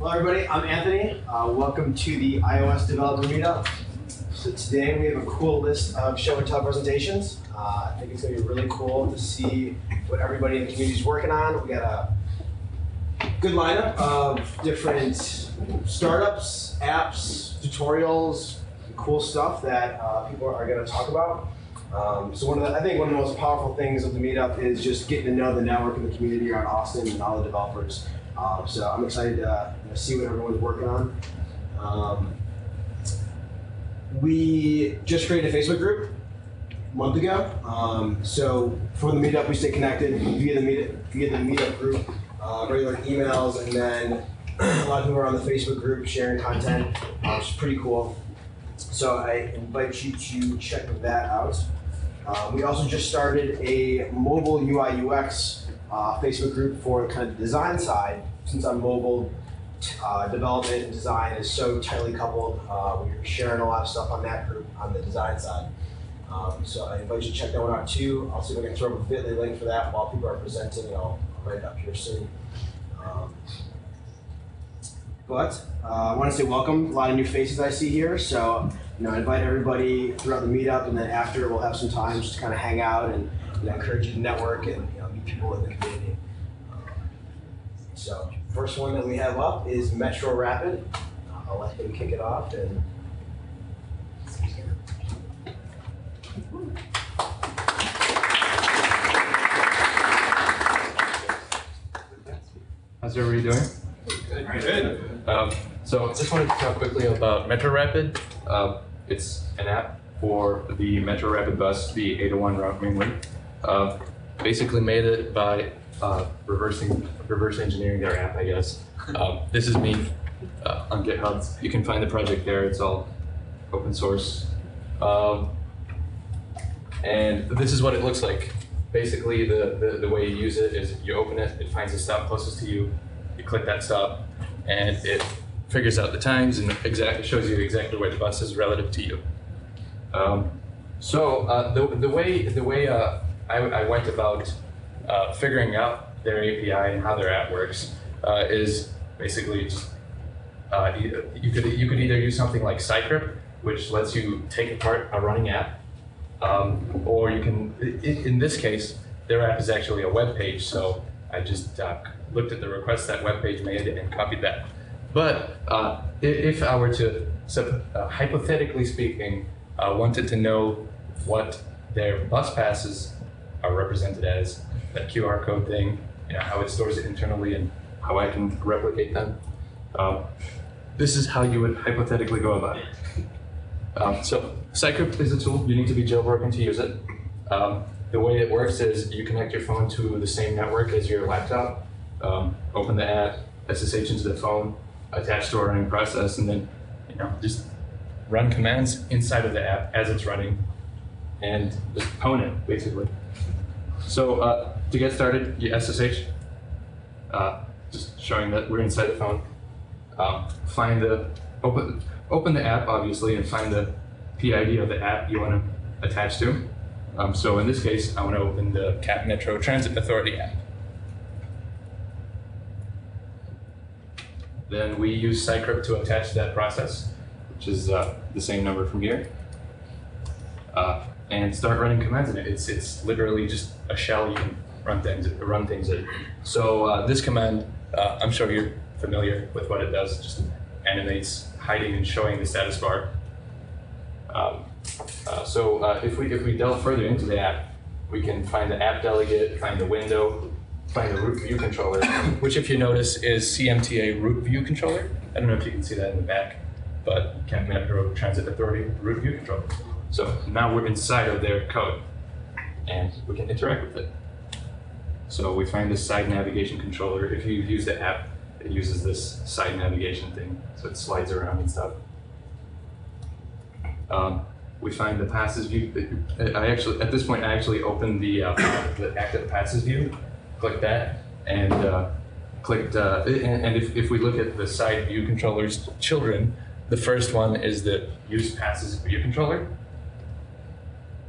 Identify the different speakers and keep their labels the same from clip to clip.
Speaker 1: Hello, everybody. I'm Anthony. Uh, welcome to the iOS Developer Meetup. So today we have a cool list of show and tell presentations. Uh, I think it's going to be really cool to see what everybody in the community is working on. We got a good lineup of different startups, apps, tutorials, cool stuff that uh, people are going to talk about. Um, so one of the, I think one of the most powerful things of the meetup is just getting to know the network and the community around Austin and all the developers. Um, so I'm excited to see what everyone's working on. Um, we just created a Facebook group a month ago. Um, so for the meetup, we stay connected via the meet via the meetup group, uh, regular emails, and then a lot of people are on the Facebook group sharing content, uh, which is pretty cool. So I invite you to check that out. Uh, we also just started a mobile UI UX uh, Facebook group for kind of the design side. Since I'm mobile, uh, development and design is so tightly coupled. Uh, we're sharing a lot of stuff on that group on the design side. Um, so I invite you to check that one out too. I'll see if I can throw up a Bitly link for that while people are presenting, and I'll, write it up here soon. Um, but uh, I want to say welcome. A lot of new faces I see here. So you know, I invite everybody throughout the meetup, and then after we'll have some time just to kind of hang out and you know, encourage you to network and you know, meet people in the community. So first one that we have up is Metro Rapid. I'll let him kick it off and.
Speaker 2: How's everybody doing?
Speaker 3: Good. Good.
Speaker 2: Um, so I just wanted to talk quickly about Metro Rapid. Um, it's an app for the Metro Rapid bus, the 801 route mainly. Uh, basically made it by uh, reversing, reverse engineering their app, I guess. Um, this is me uh, on GitHub. You can find the project there. It's all open source. Um, and this is what it looks like. Basically, the, the, the way you use it is you open it, it finds the stop closest to you, you click that stop, and it figures out the times and exactly shows you exactly where the bus is relative to you. Um, so uh, the, the way the way uh, I, I went about uh, figuring out their API and how their app works uh, is basically just uh, you, could you could either use something like Cycript, which lets you take apart a running app, um, or you can. In, this case, their app is actually a web page, so I just uh, looked at the request that web page made and copied that. But uh, if I were to, so, uh, hypothetically speaking, wanted to know what their bus passes are represented as, that QR code thing, you know, how it stores it internally and how I can replicate them. Um, this is how you would hypothetically go about it. Um, so Cycript is a tool. You need to be jailbroken to use it. Um, the way it works is you connect your phone to the same network as your laptop. Um, open the app, SSH into the phone, attach to a running process, and then you know just run commands inside of the app as it's running, and just pwn it basically. So uh, to get started, you SSH, uh, just showing that we're inside the phone. Um, find the open open the app obviously and find the PID of the app you want to attach to. Um, so in this case, I want to open the Cap Metro Transit Authority app. Then we use Cycript to attach that process, which is uh, the same number from here, uh, and start running commands in it. It's it's literally just a shell you can run things run things in. So uh, this command, uh, I'm sure you're familiar with what it does. Just animates hiding and showing the status bar. Um, uh, so uh, if we if we delve further into the app, we can find the app delegate, find the window, find the root view controller, which if you notice is CMTA root view controller. I don't know if you can see that in the back, but Cap Metro Transit Authority root view controller. So now we're inside of their code, and we can interact with it. So we find this side navigation controller. If you use the app, it uses this side navigation thing, so it slides around and stuff. Um, we find the passes view. I actually, at this point, I actually opened the uh, the active passes view. Click that, and uh, clicked. Uh, and, if, if we look at the side view controllers children, the first one is the use passes view controller,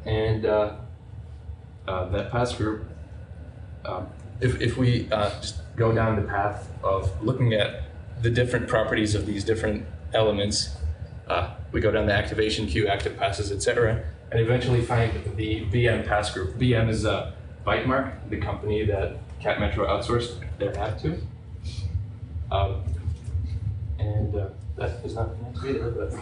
Speaker 2: and uh, uh, that pass group. Um, if if we uh, just go down the path of looking at the different properties of these different elements. Uh, we go down the activation queue, active passes, etc., and eventually find the VM pass group. VM is a uh, Bytemark, the company that Cap Metro outsourced their app to. Um, and uh, that is not meant to be there, but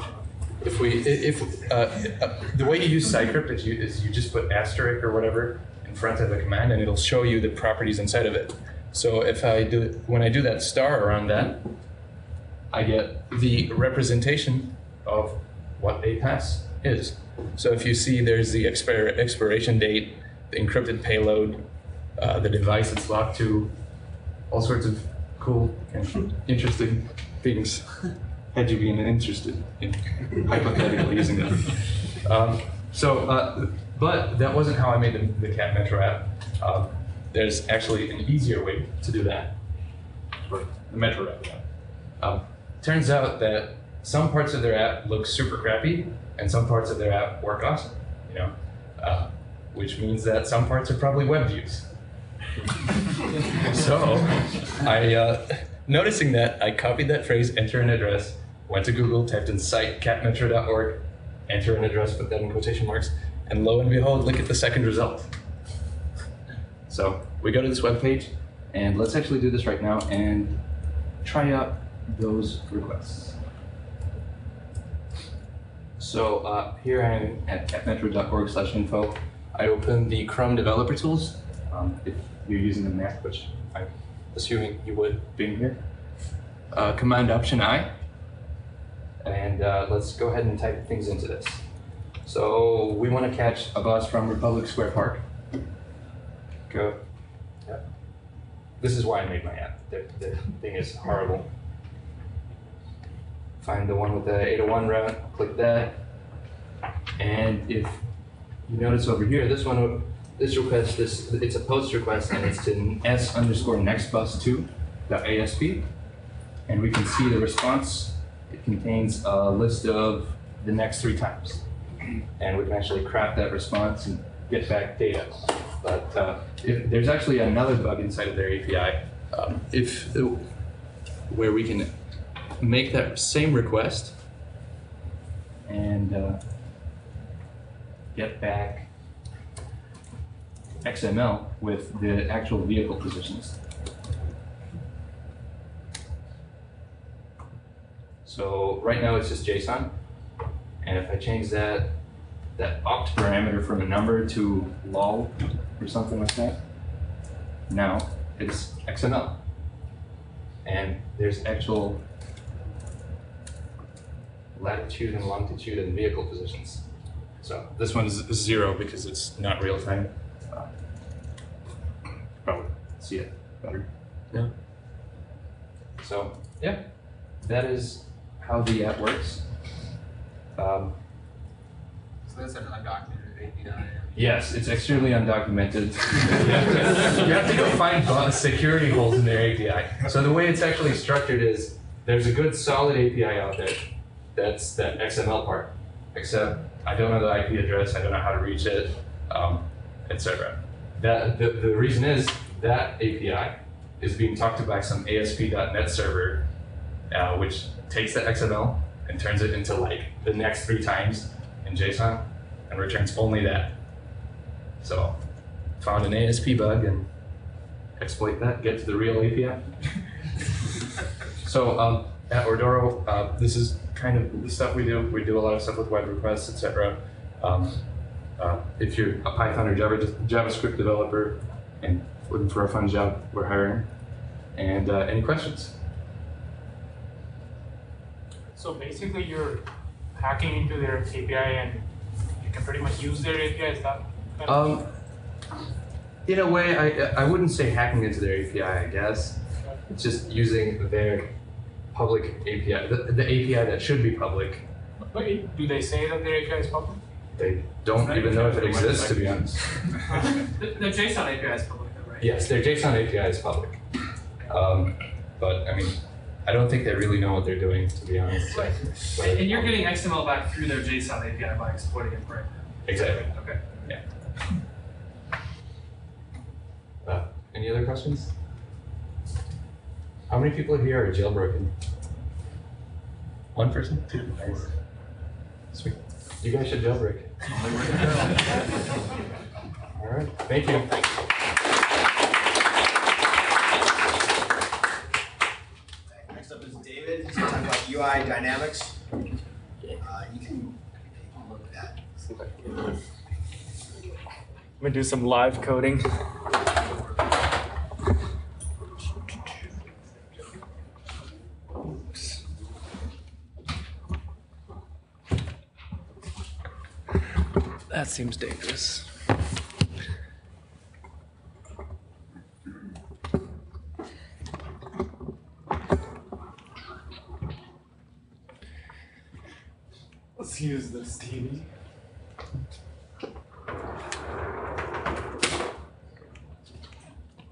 Speaker 2: if we, if, uh, uh, the way you use Cycript is you, is you just put asterisk or whatever front of the command and it'll show you the properties inside of it. So if I do, when I do that star around that, I get the representation of what a pass is. So if you see there's the expir- expiration date, the encrypted payload, uh, the device it's locked to, all sorts of cool and interesting things. Had you been interested in hypothetically using them. Um, so, uh, but that wasn't how I made the, the Cap Metro app. Um, there's actually an easier way to do that for the Metro app. Um, turns out that some parts of their app look super crappy, and some parts of their app work awesome. You know, uh, which means that some parts are probably web views. so, I uh, noticing that I copied that phrase, enter an address, went to Google, typed in site capmetro.org, enter an address, put that in quotation marks, and lo and behold, look at the second result. So we go to this web page, and let's actually do this right now and try out those requests. So uh, here I am at capmetro.org slash info. I open the Chrome Developer Tools, um, if you're using a Mac, which I'm assuming you would being here. Uh, Command Option I, and uh, let's go ahead and type things into this. So we want to catch a bus from Republic Square Park. Go. Yeah. This is why I made my app. The, the thing is horrible. Find the one with the 801 route, click that. And if you notice over here, this one, this request, this it's a post request and it's to s underscore next bus two dot asp. And we can see the response. It contains a list of the next three times. And we can actually craft that response and get back data. But uh, if, there's actually another bug inside of their API. Um, if where we can make that same request and uh, get back XML with the actual vehicle positions. So right now it's just JSON, and if I change that that opt parameter from a number to lol or something like that, now it's XML, and there's actual latitude and longitude and vehicle positions. So this one is zero because it's not real time. Uh, Probably see it better. Yeah. So yeah, that is how the app works. Um,
Speaker 3: So that's an undocumented API.
Speaker 2: yes, it's extremely undocumented. you, have to, you have to go find security holes in their API. So the way it's actually structured is there's a good solid API out there. That's that XML part. Except I don't know the IP address. I don't know how to reach it, um, etc. That the, the reason is that API is being talked to by some ASP.NET server, uh, which takes the XML and turns it into like the next three times in JSON and returns only that. So found an ASP bug and exploit that, get to the real API. so um, at Ordoro, uh, this is kind of the stuff we do. We do a lot of stuff with web requests, etc. Um, uh, if you're a Python or Java, JavaScript developer and looking for a fun job, we're hiring. And uh, any questions?
Speaker 4: So basically, you're hacking into their API and you can pretty much use their API. Is that kind of
Speaker 2: Um, in a way, I I wouldn't say hacking into their API. I guess it's just using their public API, the, the API that should be public.
Speaker 4: But do they say that their API is public?
Speaker 2: They don't even know if it exists, to be honest.
Speaker 3: The, the JSON API is public, though, right?
Speaker 2: Yes, their JSON API is public, um, but I mean, I don't think they really know what they're doing, to be honest.
Speaker 3: Right. And, and you're getting XML back through their JSON API by exploiting it, right?
Speaker 2: Exactly.
Speaker 3: Okay.
Speaker 2: Uh, any other questions? How many people here are jailbroken? One person? Two. Nice. Sweet. You guys should jailbreak. All right. Thank you.
Speaker 1: Next up is David. He's going to talk about UI dynamics. Uh, you can look at that.
Speaker 5: I'm gonna do some live coding. That seems dangerous. Let's use this TV.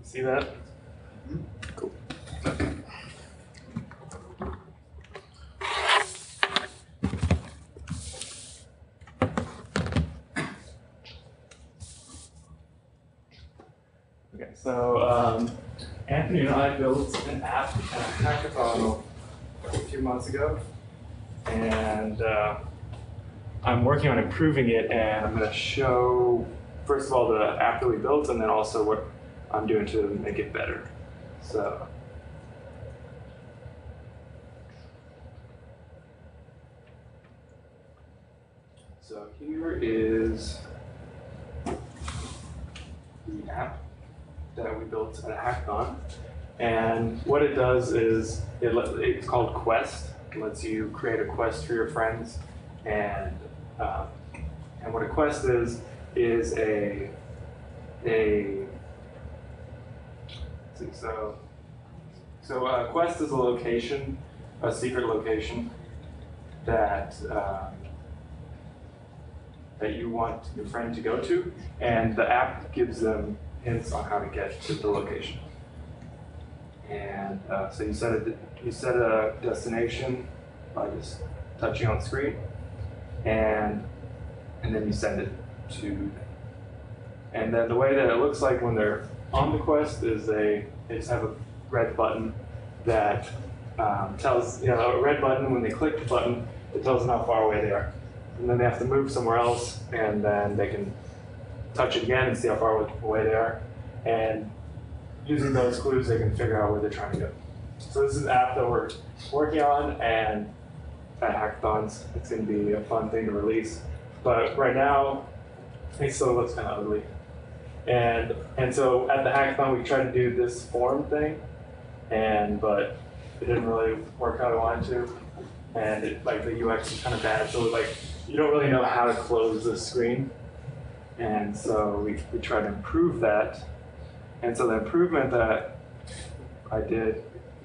Speaker 5: See that? Cool. Okay, so um, Anthony and I built an app at a hackathon a few months ago, and uh, I'm working on improving it, and I'm going to show first of all the app that we built, and then also what I'm doing to make it better. So. So here is the app that we built at a hackathon. And what it does is it, it's called Quest. It lets you create a quest for your friends. And um, and what a quest is is a a see, so so uh, quest is a location, a secret location that um, that you want your friend to go to, and the app gives them hints on how to get to the location. And uh, so you set a you set a destination by just touching on the screen, and and then you send it to. them. And then the way that it looks like when they're on the quest is they, they just have a red button that um, tells you know a red button when they click the button it tells them how far away they are, and then they have to move somewhere else, and then they can touch it again and see how far away they are, and using those clues they can figure out where they're trying to go. So this is an app that we're working on, and at hackathons it's going to be a fun thing to release. But right now, it still looks kind of ugly. And and so at the hackathon we tried to do this form thing, and but it didn't really work how I wanted to, and it, like the UX is kind of bad. So like you don't really know how to close the screen, and so we we tried to improve that. And so the improvement that I did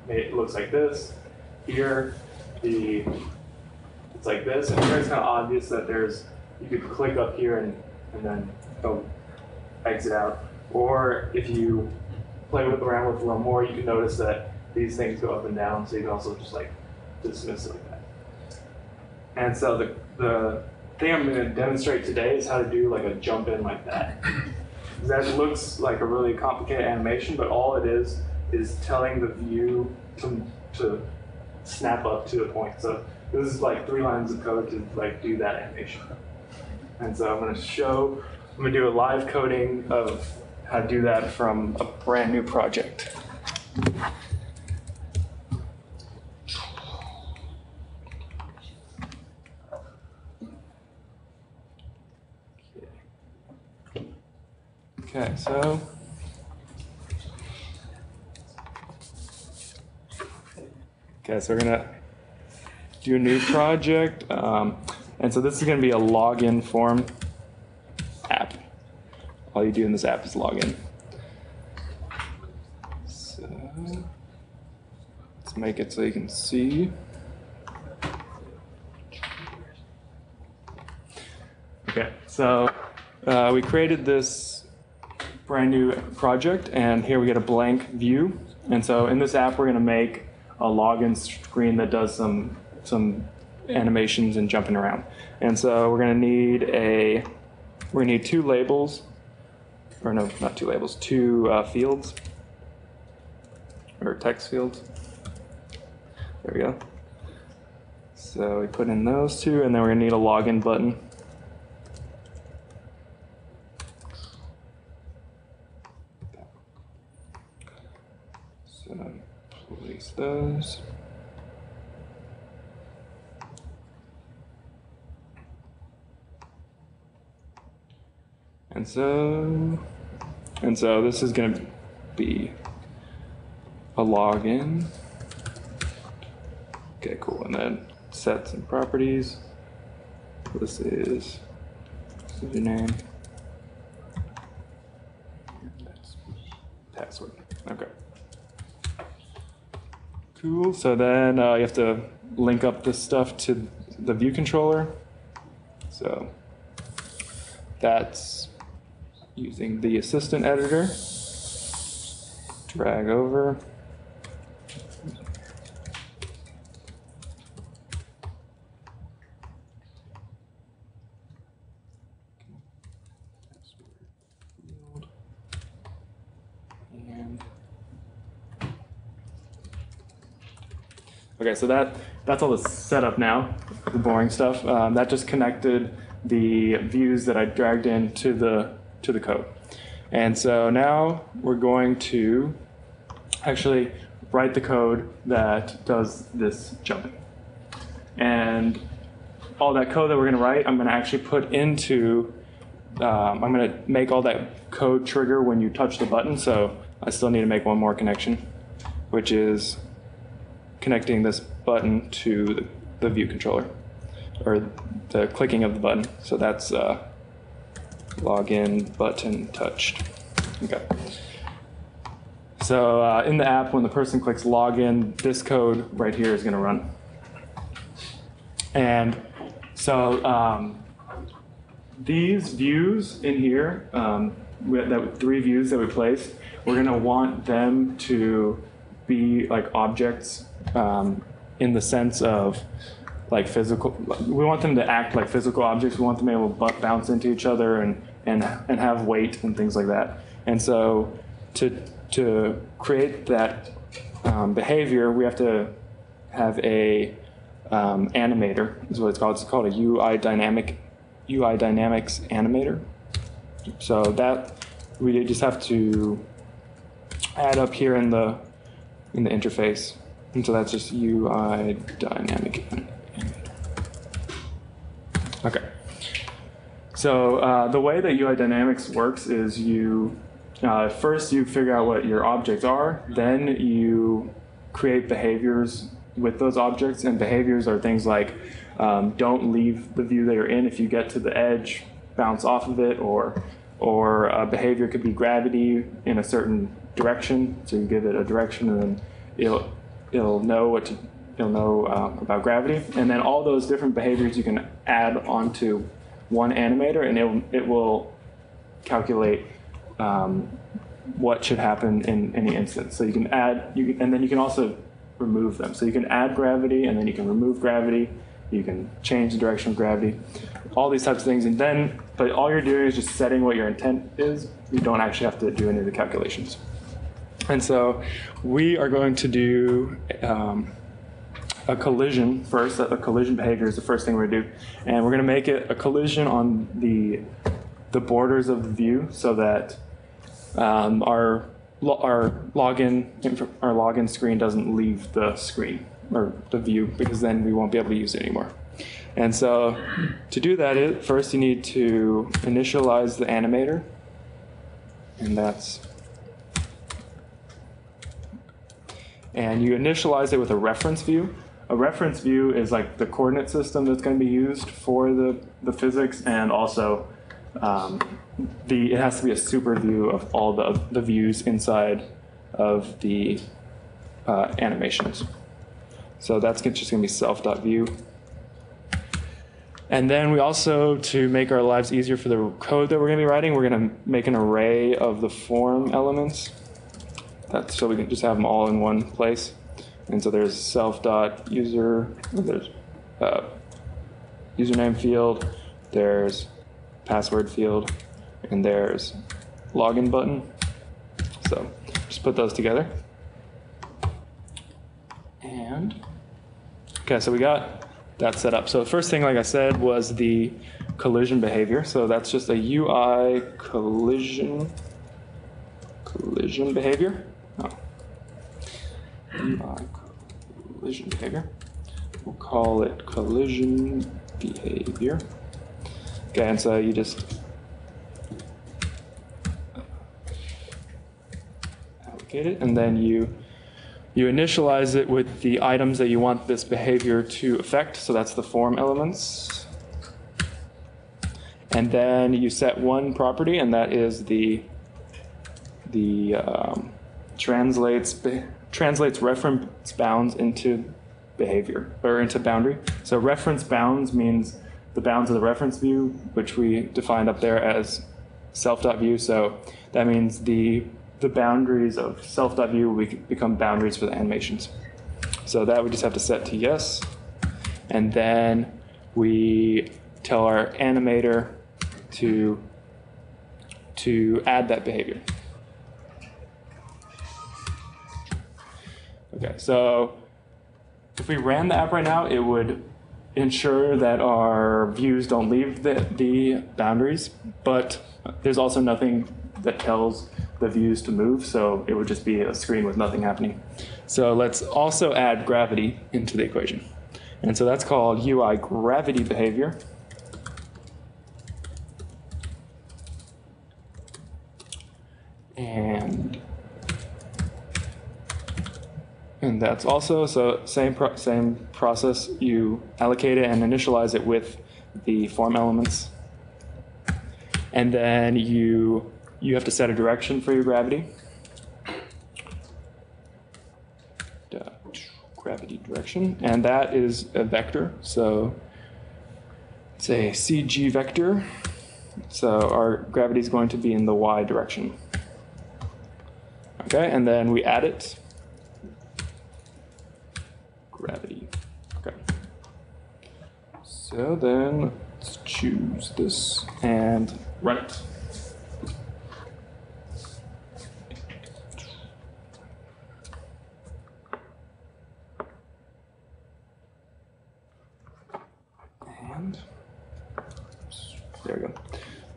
Speaker 5: it looks like this. Here, the it's like this, and here it's kind of obvious that there's you could click up here and and then go exit out. Or if you play with around with it a little more, you can notice that these things go up and down, so you can also just like dismiss it like that. And so the, the thing I'm going to demonstrate today is how to do like a jump in like that. That looks like a really complicated animation, but all it is is telling the view to, to snap up to a point. So this is like three lines of code to like do that animation. And so I'm to show, I'm to do a live coding of how to do that from a brand new project. Okay, so. Okay, so we're gonna do a new project. Um, and so this is gonna be a login form app. All you do in this app is login. So let's make it so you can see. Okay, so uh, we created this brand new project, and here we get a blank view. And so in this app, we're going to make a login screen that does some some animations and jumping around. And so we're going to need a we're going to need two labels, or no, not two labels, two uh, fields. or text fields. There we go. So we put in those two, and then we're gonna need a login button. So place those. And so, and so this is gonna be a login. Okay, cool. And then sets and properties. This is username. That's password. Okay. Cool. So then uh, you have to link up this stuff to the view controller. So that's using the assistant editor. Drag over. Okay, so that that's all the setup now, the boring stuff. Um, that just connected the views that I dragged into the to the code. And so now we're going to actually write the code that does this jumping. And all that code that we're going to write, I'm going to actually put into, um, I'm going to make all that code trigger when you touch the button. So I still need to make one more connection, which is connecting this button to the, the view controller or the clicking of the button. So that's uh, login button touched. Okay. So uh, in the app, when the person clicks login, this code right here is going to run. And so um, these views in here, um, that three views that we placed, we're going to want them to be like objects um, in the sense of like physical. We want them to act like physical objects. We want them to be able to bounce into each other and and and have weight and things like that. And so to to create that um, behavior, we have to have a um, animator. Is what it's called. It's called a UI dynamic UI dynamics animator. So that we just have to add up here in the in the interface. And so that's just UI dynamic animator. Okay. So uh, the way that UI dynamics works is you uh, first you figure out what your objects are, then you create behaviors with those objects, and behaviors are things like um, don't leave the view that you're in. If you get to the edge, bounce off of it, or or a behavior could be gravity in a certain direction. So you give it a direction, and then it'll it'll know what to it'll know um, about gravity, and then all those different behaviors you can add onto one animator, and it will it will calculate um, what should happen in any instance. So you can add you can, and then you can also remove them. So you can add gravity, and then you can remove gravity. You can change the direction of gravity, all these types of things, and then but all you're doing is just setting what your intent is. You don't actually have to do any of the calculations. And so we are going to do um, a collision first. A collision behavior is the first thing we're to do. And we're going to make it a collision on the, the borders of the view so that um, our, our, login, our login screen doesn't leave the screen or the view because then we won't be able to use it anymore. And so to do that, it, first you need to initialize the animator. And that's and you initialize it with a reference view. A reference view is like the coordinate system that's going to be used for the, the physics, and also um, the it has to be a super view of all the, the views inside of the uh, animations. So that's just going to be self.view. And then we also, to make our lives easier for the code that we're going to be writing, we're going to make an array of the form elements. That's so we can just have them all in one place. And so there's self dot user, there's uh, username field, there's password field, and there's login button. So just put those together. And okay, so we got that set up. So the first thing, like I said, was the collision behavior. So that's just a UI collision collision behavior. Oh. UI collision behavior. We'll call it collision behavior. Okay, and so you just allocate it, and then you you initialize it with the items that you want this behavior to affect. So that's the form elements. And then you set one property, and that is the the um, translates translates reference bounds into behavior or into boundary. So reference bounds means the bounds of the reference view, which we defined up there as self.view. So that means the the boundaries of self.view will be- become boundaries for the animations. So that we just have to set to yes. And then we tell our animator to to add that behavior. Okay, so if we ran the app right now, it would ensure that our views don't leave the, the boundaries, but there's also nothing that tells the views to move, so it would just be a screen with nothing happening. So let's also add gravity into the equation. And so that's called UI gravity behavior. And that's also so same pro- same process. You allocate it and initialize it with the form elements, and then you you have to set a direction for your gravity. Gravity direction, and that is a vector. So it's a CG vector. So our gravity is going to be in the y direction. Okay, and then we add it gravity. Okay. So then let's choose this and run it. And there we go.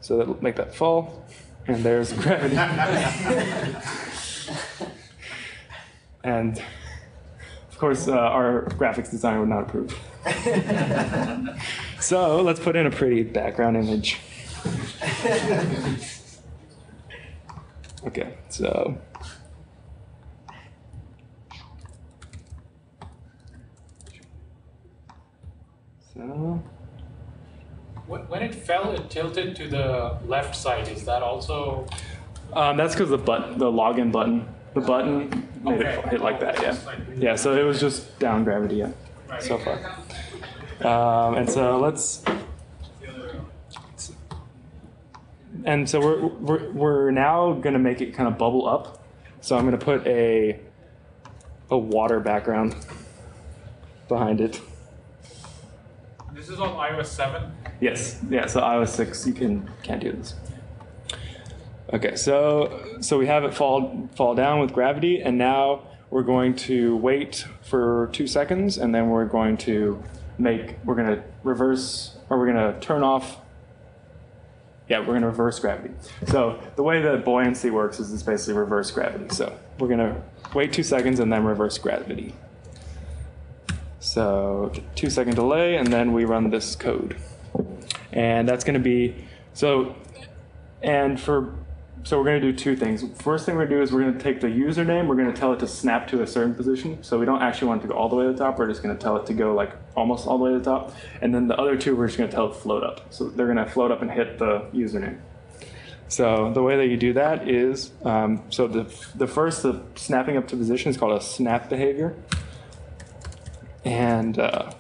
Speaker 5: So that'll make that fall, and there's gravity. and course, uh, our graphics designer would not approve. so let's put in a pretty background image. Okay, so. So,
Speaker 4: When, when it fell, it tilted to the left side. Is that also?
Speaker 5: um, that's because the button, the login button, the button made it
Speaker 4: Okay.
Speaker 5: hit like that. Yeah, yeah. So it was just down gravity. Yeah, so far. Um, and so let's. And so we're, we're, we're now going to make it kind of bubble up. So I'm going to put a, a water background behind it.
Speaker 4: This is on iOS 7.
Speaker 5: Yes, yeah. So iOS six, you can can't do this. Okay, so so we have it fall fall down with gravity, and now we're going to wait for two seconds, and then we're going to make we're going to reverse or we're going to turn off. Yeah, we're going to reverse gravity. So the way that buoyancy works is it's basically reverse gravity. So we're going to wait two seconds and then reverse gravity. So two second delay, and then we run this code. And that's going to be, so, and for, so we're going to do two things. First thing we're going to do is we're going to take the username, we're going to tell it to snap to a certain position. So we don't actually want it to go all the way to the top, we're just going to tell it to go like almost all the way to the top. And then the other two, we're just going to tell it float up. So they're going to float up and hit the username. So the way that you do that is, um, so the, the first, the snapping up to position is called a snap behavior. And, uh,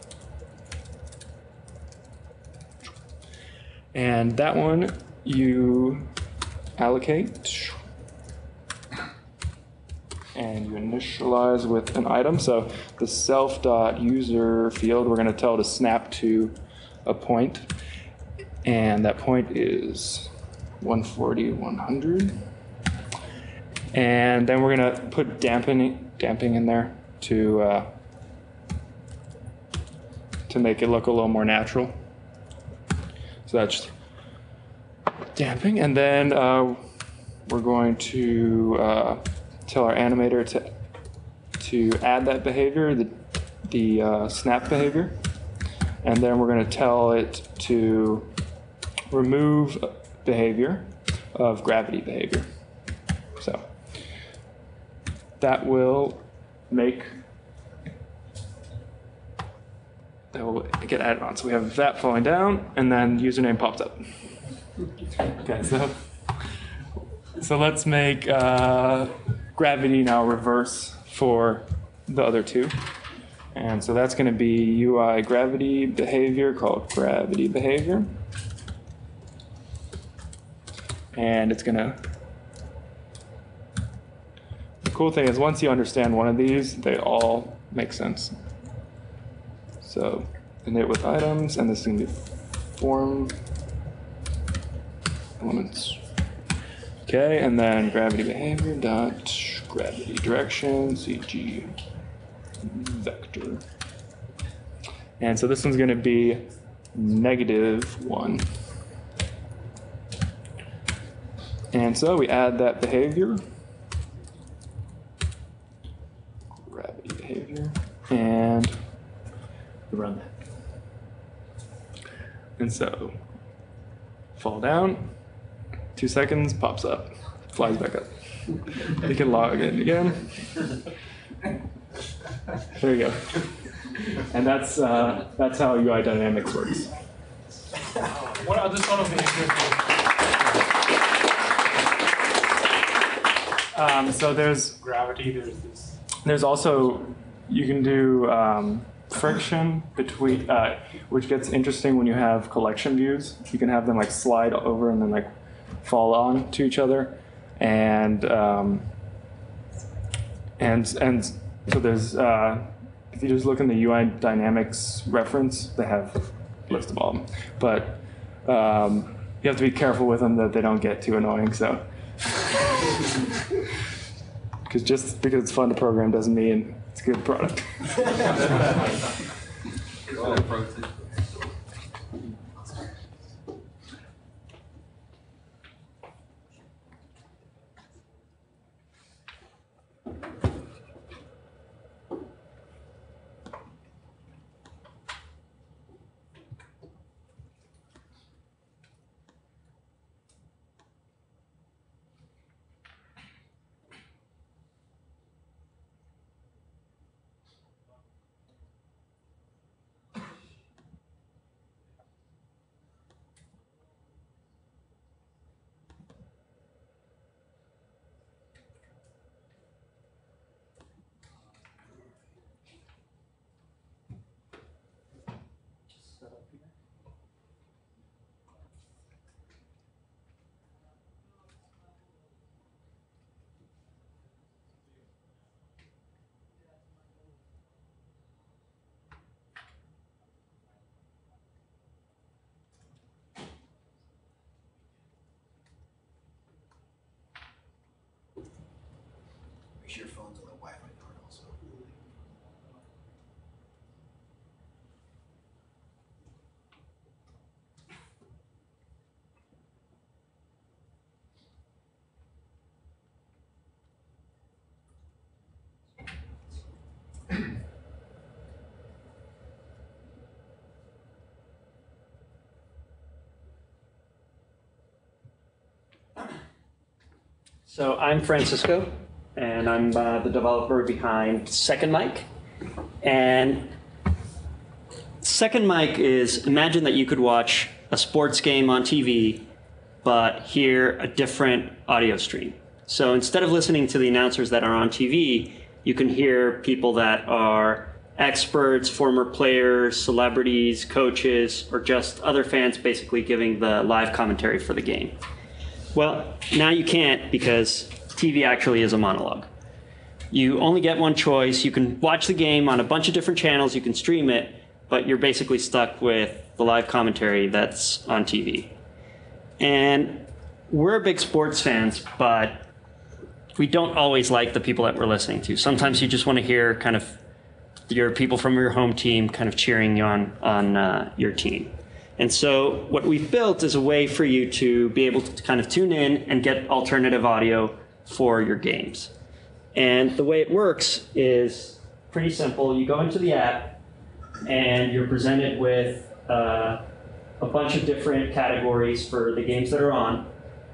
Speaker 5: and that one you allocate and you initialize with an item. So the self.user field, we're going to tell to snap to a point, and that point is 140, 100. And then we're going to put dampening, damping in there to uh, to make it look a little more natural. So that's damping. And then uh, we're going to uh, tell our animator to, to add that behavior, the, the uh, snap behavior. And then we're going to tell it to remove behavior of gravity behavior. So that will make that will get added on. So we have that falling down, and then username pops up. Okay, so so let's make uh, gravity now reverse for the other two. And so that's going to be UI gravity behavior called gravity behavior. And it's going to. The cool thing is, once you understand one of these, they all make sense. So, init with items, and this is going to be form elements. Okay, and then gravity behavior dot gravity direction CG vector. And so this one's going to be negative one. And so we add that behavior, gravity behavior, and we run that. And so fall down, two seconds, pops up, flies back up. You can log in again. There you go. And that's uh, that's how UI Dynamics works.
Speaker 4: What the sort of?
Speaker 5: Um, so there's
Speaker 4: Gravity, there's this.
Speaker 5: there's also you can do um, friction between, uh, which gets interesting when you have collection views. You can have them like slide over and then like fall on to each other, and um, and and so there's uh, if you just look in the UI Dynamics reference, they have a list of all of them, but um, you have to be careful with them that they don't get too annoying. So. Because just because it's fun to program doesn't mean it's a good product.
Speaker 6: So I'm Francisco, and I'm uh, the developer behind Second Mic. And Second Mic is imagine that you could watch a sports game on TV, but hear a different audio stream. So instead of listening to the announcers that are on TV, you can hear people that are experts, former players, celebrities, coaches, or just other fans basically giving the live commentary for the game. Well, now you can't because TV actually is a monologue. You only get one choice. You can watch the game on a bunch of different channels, you can stream it, but you're basically stuck with the live commentary that's on TV. And we're big sports fans, but we don't always like the people that we're listening to. Sometimes you just want to hear kind of your people from your home team kind of cheering you on on uh, your team. And so what we've built is a way for you to be able to kind of tune in and get alternative audio for your games. And the way it works is pretty simple. You go into the app and you're presented with uh, a bunch of different categories for the games that are on.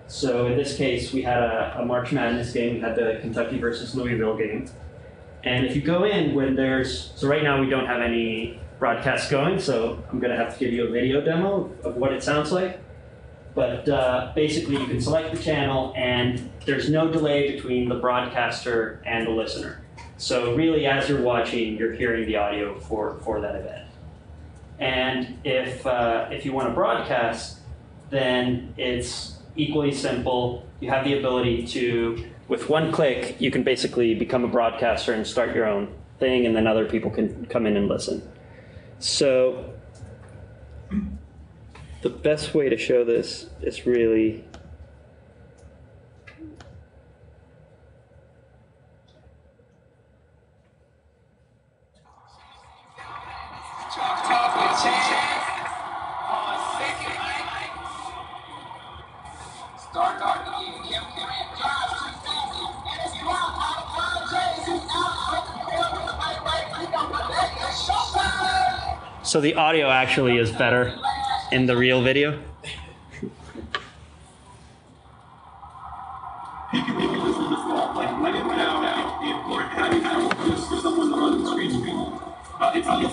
Speaker 6: So in this case, we had a, a March Madness game. We had the Kentucky versus Louisville game. And if you go in when there's, so right now we don't have any broadcast going, so I'm going to have to give you a video demo of what it sounds like. But uh, basically, you can select the channel, and there's no delay between the broadcaster and the listener. So really, as you're watching, you're hearing the audio for, for that event. And if, uh, if you want to broadcast, then it's equally simple. You have the ability to, with one click, you can basically become a broadcaster and start your own thing, and then other people can come in and listen. So, the best way to show this is really. So the audio actually is better in the real video.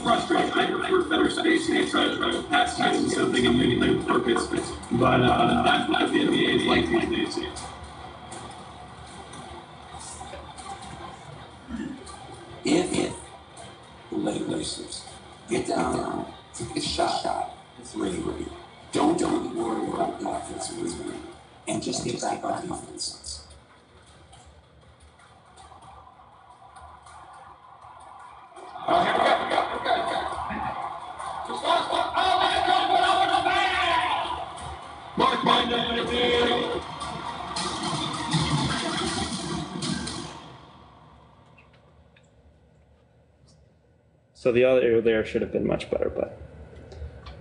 Speaker 7: Frustrating. I prefer better space and try to pass something purpose. But uh, that's what the NBA is like these days.
Speaker 6: So the audio there should have been much better, but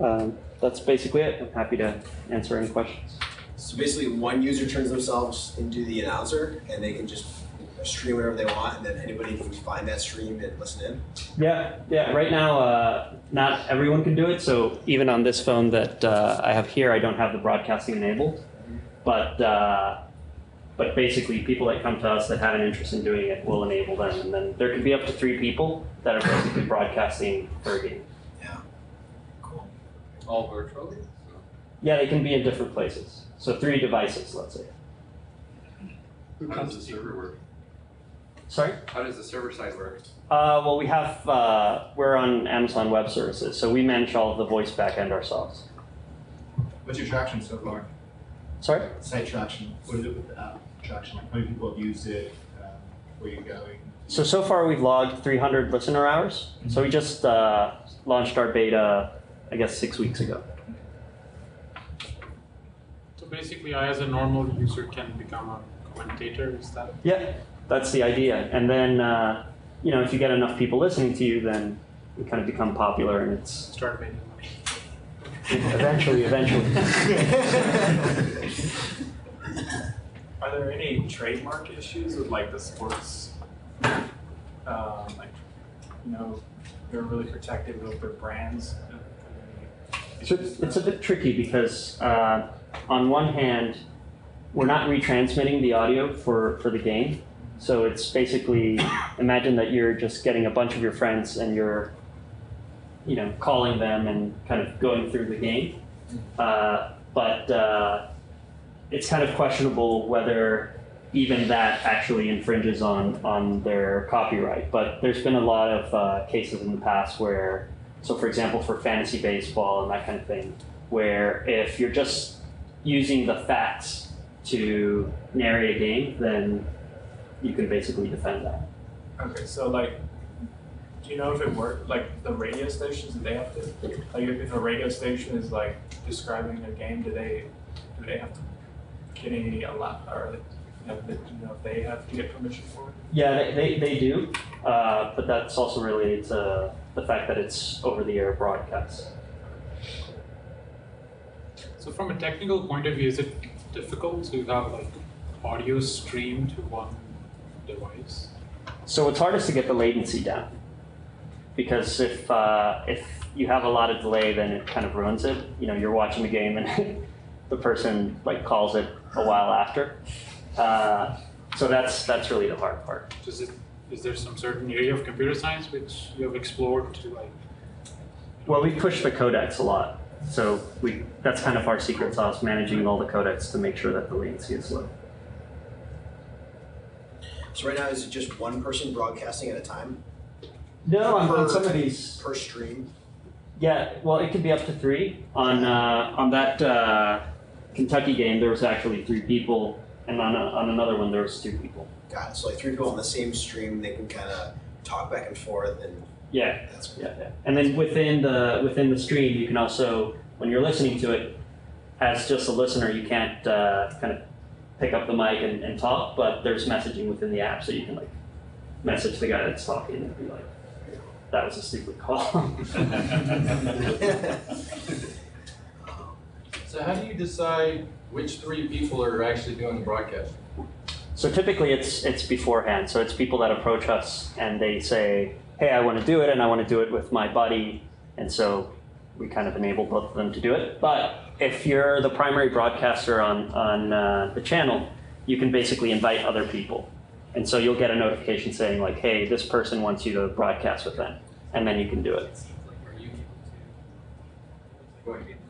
Speaker 6: um, that's basically it. I'm happy to answer any questions.
Speaker 1: So basically, one user turns themselves into the announcer, and they can just stream whatever they want, and then anybody can find that stream and listen in.
Speaker 6: Yeah, yeah. Right now, uh, not everyone can do it. So even on this phone that uh, I have here, I don't have the broadcasting enabled. But uh, but basically, people that come to us that have an interest in doing it will enable them, and then there could be up to three people that are basically broadcasting per game.
Speaker 1: Yeah. Cool.
Speaker 2: All virtually?
Speaker 6: Yeah, they can be in different places. So three devices, let's say.
Speaker 2: How does the server work?
Speaker 6: Sorry.
Speaker 2: How does the server side work?
Speaker 6: Uh, well, we have uh, we're on Amazon Web Services, so we manage all of the voice backend ourselves.
Speaker 8: What's your traction so far?
Speaker 6: Sorry.
Speaker 8: Site traction. What is it with the app traction? Like how many people have used it? Um, where you going?
Speaker 6: So so far we've logged 300 listener hours. So we just uh, launched our beta, I guess six weeks ago.
Speaker 4: So basically, I as a normal user can become a commentator. Is that?
Speaker 6: Yeah, that's the idea. And then uh, you know if you get enough people listening to you, then you kind of become popular, and it's
Speaker 4: Start making money.
Speaker 6: eventually eventually.
Speaker 9: Are there any trademark issues with like the sports? Um, like, you know, they're really protective of their brands.
Speaker 6: So it's, a bit tricky because uh, on one hand, we're not retransmitting the audio for, for the game. So it's basically imagine that you're just getting a bunch of your friends and you're, you know, calling them and kind of going through the game. Uh, but uh, it's kind of questionable whether even that actually infringes on on their copyright. But there's been a lot of uh, cases in the past where, so for example, for fantasy baseball and that kind of thing, where if you're just using the facts to narrate a game, then you can basically defend that.
Speaker 9: Okay, so like, do you know if it worked? Like the radio stations, do they have to? Like, if, a radio station is like describing a game, do they do they have to get any a lot or you know, that- you know if they have to get permission for it?
Speaker 6: Yeah, they, they, they do. uh, but that's also related to the fact that it's over-the-air broadcast.
Speaker 4: So from a technical point of view, is it difficult to have like audio stream to one device?
Speaker 6: So it's hardest to get the latency down, because if uh, if you have a lot of delay, then it kind of ruins it. You know, you're watching the game and the person like calls it a while after. Uh, so that's that's really the hard part.
Speaker 4: Does it, is there some certain area of computer science which you have explored to like?
Speaker 6: Well, we push the codecs a lot, so we that's kind of our secret sauce, managing all the codecs to make sure that the latency is low.
Speaker 1: So right now, is it just one person broadcasting at a time
Speaker 6: No, on, on
Speaker 1: Per-
Speaker 6: some of these,
Speaker 1: per stream?
Speaker 6: yeah. Well, it could be up to three. On uh, on that uh, Kentucky game, there was actually three people, and on a, on another one, there was two people.
Speaker 1: Got it. So like three people on the same stream, they can kind of talk back and forth, and
Speaker 6: Yeah,
Speaker 1: that's
Speaker 6: yeah, yeah. And then within the within the stream, you can also, when you're listening to it, as just a listener, you can't uh, kind of pick up the mic and, and talk, but there's messaging within the app, so you can like message the guy that's talking and be like, "That was a stupid call."
Speaker 2: So how do you decide which three people are actually doing the broadcast?
Speaker 6: so typically, it's it's beforehand. So it's people that approach us and they say, "Hey, I want to do it, and I want to do it with my buddy," and so we kind of enable both of them to do it. But if you're the primary broadcaster on on uh, the channel, you can basically invite other people, and so you'll get a notification saying like, "Hey, this person wants you to broadcast with them," and then you can do it.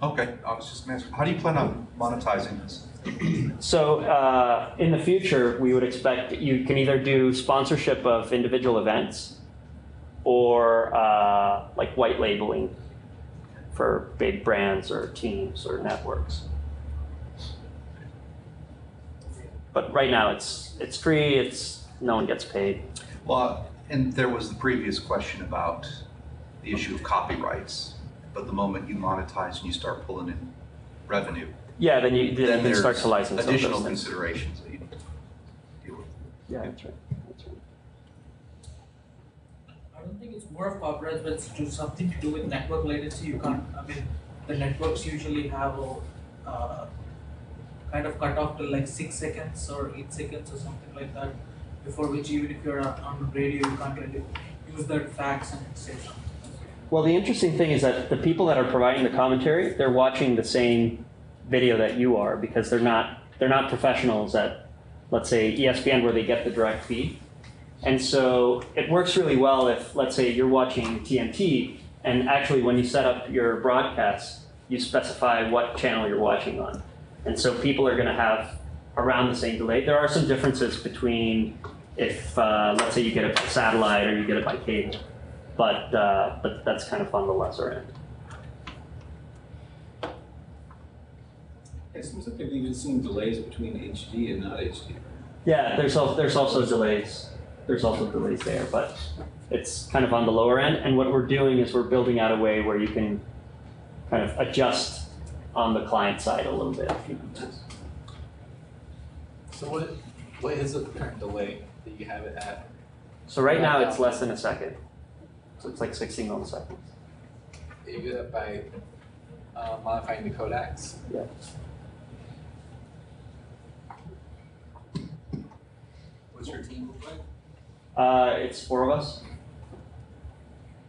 Speaker 10: Okay, I was just gonna ask, how do you plan on monetizing this?
Speaker 6: So uh, in the future, we would expect you can either do sponsorship of individual events or uh, like white labeling for big brands or teams or networks. But right now, it's it's free. It's no one gets paid.
Speaker 10: Well, and there was the previous question about the issue of copyrights, but the moment you monetize and you start pulling in revenue,
Speaker 6: Yeah, then you then, you can start to license some of
Speaker 10: additional
Speaker 6: those
Speaker 10: considerations that you deal with.
Speaker 6: Yeah, that's right. That's right.
Speaker 11: I don't think it's more of copyright, but it's to something to do with network latency. You can't, I mean, the networks usually have a uh, kind of cut off to like six seconds or eight seconds or something like that, before which even if you're on, on radio, you can't really use that facts and say something.
Speaker 6: Well, the interesting thing is that the people that are providing the commentary, they're watching the same video that you are because they're not they're not professionals at let's say ESPN where they get the direct feed. And so it works really well if let's say you're watching TNT and actually when you set up your broadcast, you specify what channel you're watching on. And so people are going to have around the same delay. There are some differences between if uh, let's say you get it by satellite or you get it by cable but uh, but that's kind of on the lesser end.
Speaker 12: It seems like they've even seen delays between HD and not HD.
Speaker 6: Yeah, there's also there's also delays. There's also delays there, but it's kind of on the lower end. And what we're doing is we're building out a way where you can kind of adjust on the client side a little bit if you need to.
Speaker 13: So what, what is the current delay that you have it at?
Speaker 6: So right now it's less than a second. So it's like 16 milliseconds.
Speaker 13: You do that by uh, modifying the codecs?
Speaker 6: Yeah.
Speaker 13: What's your team look like?
Speaker 6: Uh, it's four of us.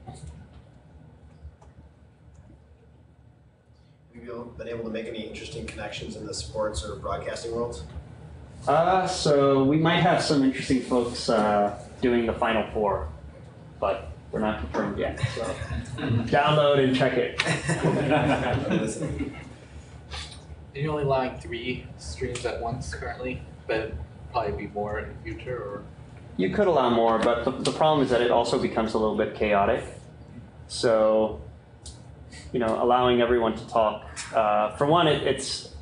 Speaker 1: Have you been able to make any interesting connections in the sports or broadcasting world?
Speaker 6: Uh, so we might have some interesting folks uh, doing the final four, but we're not confirmed yet. So download and check it.
Speaker 13: And you're only allowing three streams at once currently, but probably be more in the future or?
Speaker 6: You could allow more, but the, the problem is that it also becomes a little bit chaotic. So, you know, allowing everyone to talk. Uh, for one, it, it's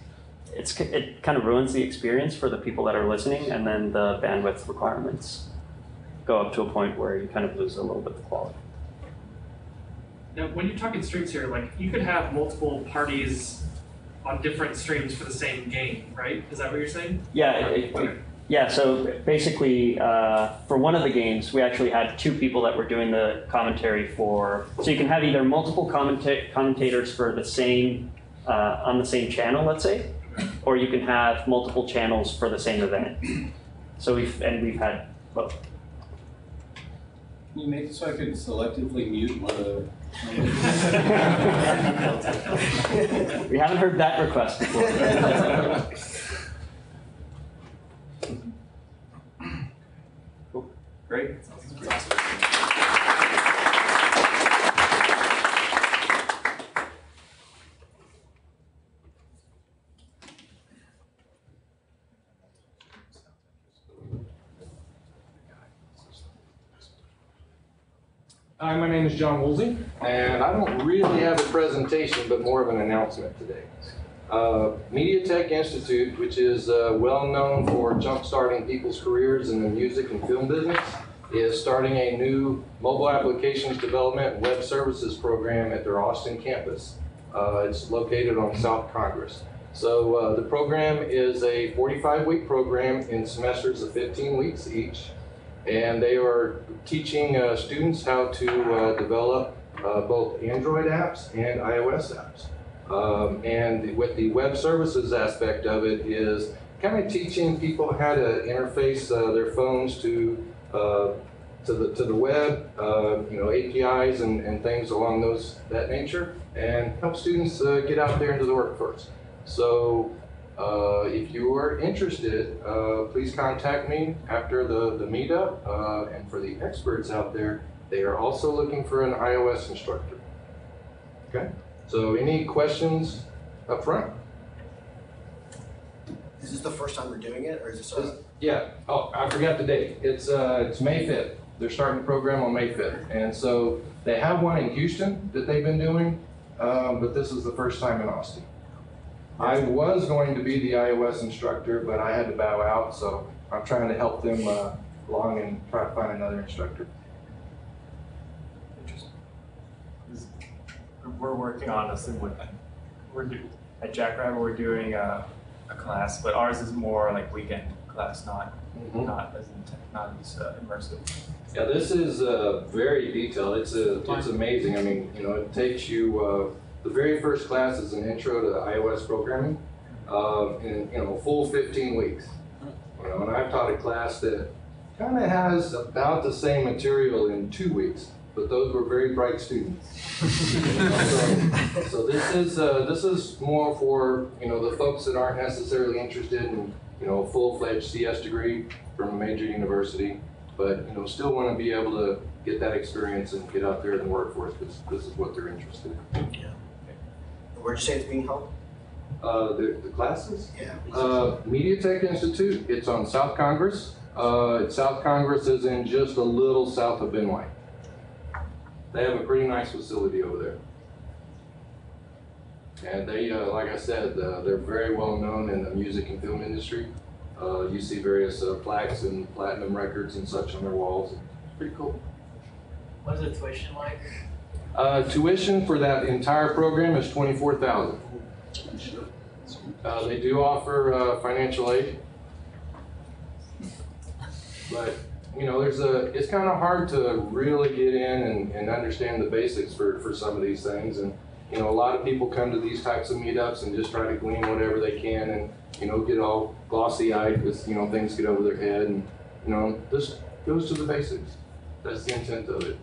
Speaker 6: it's it kind of ruins the experience for the people that are listening, and then the bandwidth requirements go up to a point where you kind of lose a little bit of quality.
Speaker 3: Now, when you're talking streams here, like you could have multiple parties on different streams for the same game, right? Is that what you're saying?
Speaker 6: Yeah, it, it. Yeah, so basically, uh, for one of the games, we actually had two people that were doing the commentary for. So you can have either multiple commenta- commentators for the same uh, on the same channel, let's say, or you can have multiple channels for the same event. So we've and we've had both.
Speaker 12: Can you make it so I can selectively mute one of the?
Speaker 6: we haven't heard that request before.
Speaker 14: Great.
Speaker 15: Hi, my name is John Woolsey, and I don't really have a presentation, but more of an announcement today. Uh, Media Tech Institute, which is uh, well known for jumpstarting people's careers in the music and film business, is starting a new mobile applications development web services program at their Austin campus. Uh, it's located on South Congress. So uh, the program is a 45-week program in semesters of 15 weeks each and they are teaching uh, students how to uh, develop uh, both Android apps and iOS apps. Um, and with the web services aspect of it is kind of teaching people how to interface uh, their phones to uh, to the to the web, uh, you know, APIs and, and things along those that nature, and help students get out there into the workforce. So uh, if you are interested, uh, please contact me after the, the meetup. Uh, and for the experts out there, they are also looking for an iOS instructor. Okay? So any questions up front?
Speaker 1: Is this the first time we're doing it, or is this? A...
Speaker 15: Yeah. Oh, I forgot the date. It's uh, it's May 5th. They're starting the program on May 5th, and so they have one in Houston that they've been doing, um, but this is the first time in Austin. I was going to be the iOS instructor, but I had to bow out, so I'm trying to help them uh, along and try to find another instructor.
Speaker 14: We're working on a similar. We're do, at Jackrabbit. We're doing a, a class, but ours is more like weekend class, not
Speaker 15: Mhm.
Speaker 14: not as inten- not as uh, immersive.
Speaker 15: Yeah, this is uh, very detailed. It's a, it's amazing. I mean, you know, it takes you. The very first class is an intro to iOS programming, uh, in you know, a full 15 weeks. You know, and I've taught a class that kind of has about the same material in two weeks, but those were very bright students. so, so this is uh, this is more for you know the folks that aren't necessarily interested in you know a full-fledged CS degree from a major university, but you know still want to be able to get that experience and get out there in the workforce because this is what they're interested in.
Speaker 1: Yeah. Where'd you say it's being held?
Speaker 15: Uh, the, the classes?
Speaker 1: Yeah.
Speaker 15: Uh, Media Tech Institute, it's on South Congress. Uh, South Congress is in just a little south of Ben White. They have a pretty nice facility over there. And they, uh, like I said, uh, they're very well known in the music and film industry. Uh, you see various uh, plaques and platinum records and such on their walls. It's pretty cool.
Speaker 11: What's the tuition like?
Speaker 15: Uh, tuition for that entire program is twenty-four thousand. Uh, they do offer, uh, financial aid. But, you know, there's a, it's kind of hard to really get in and, and understand the basics for, for some of these things. And, you know, a lot of people come to these types of meetups and just try to glean whatever they can and, you know, get all glossy-eyed because, you know, things get over their head and, you know, this goes to the basics. That's the intent of it.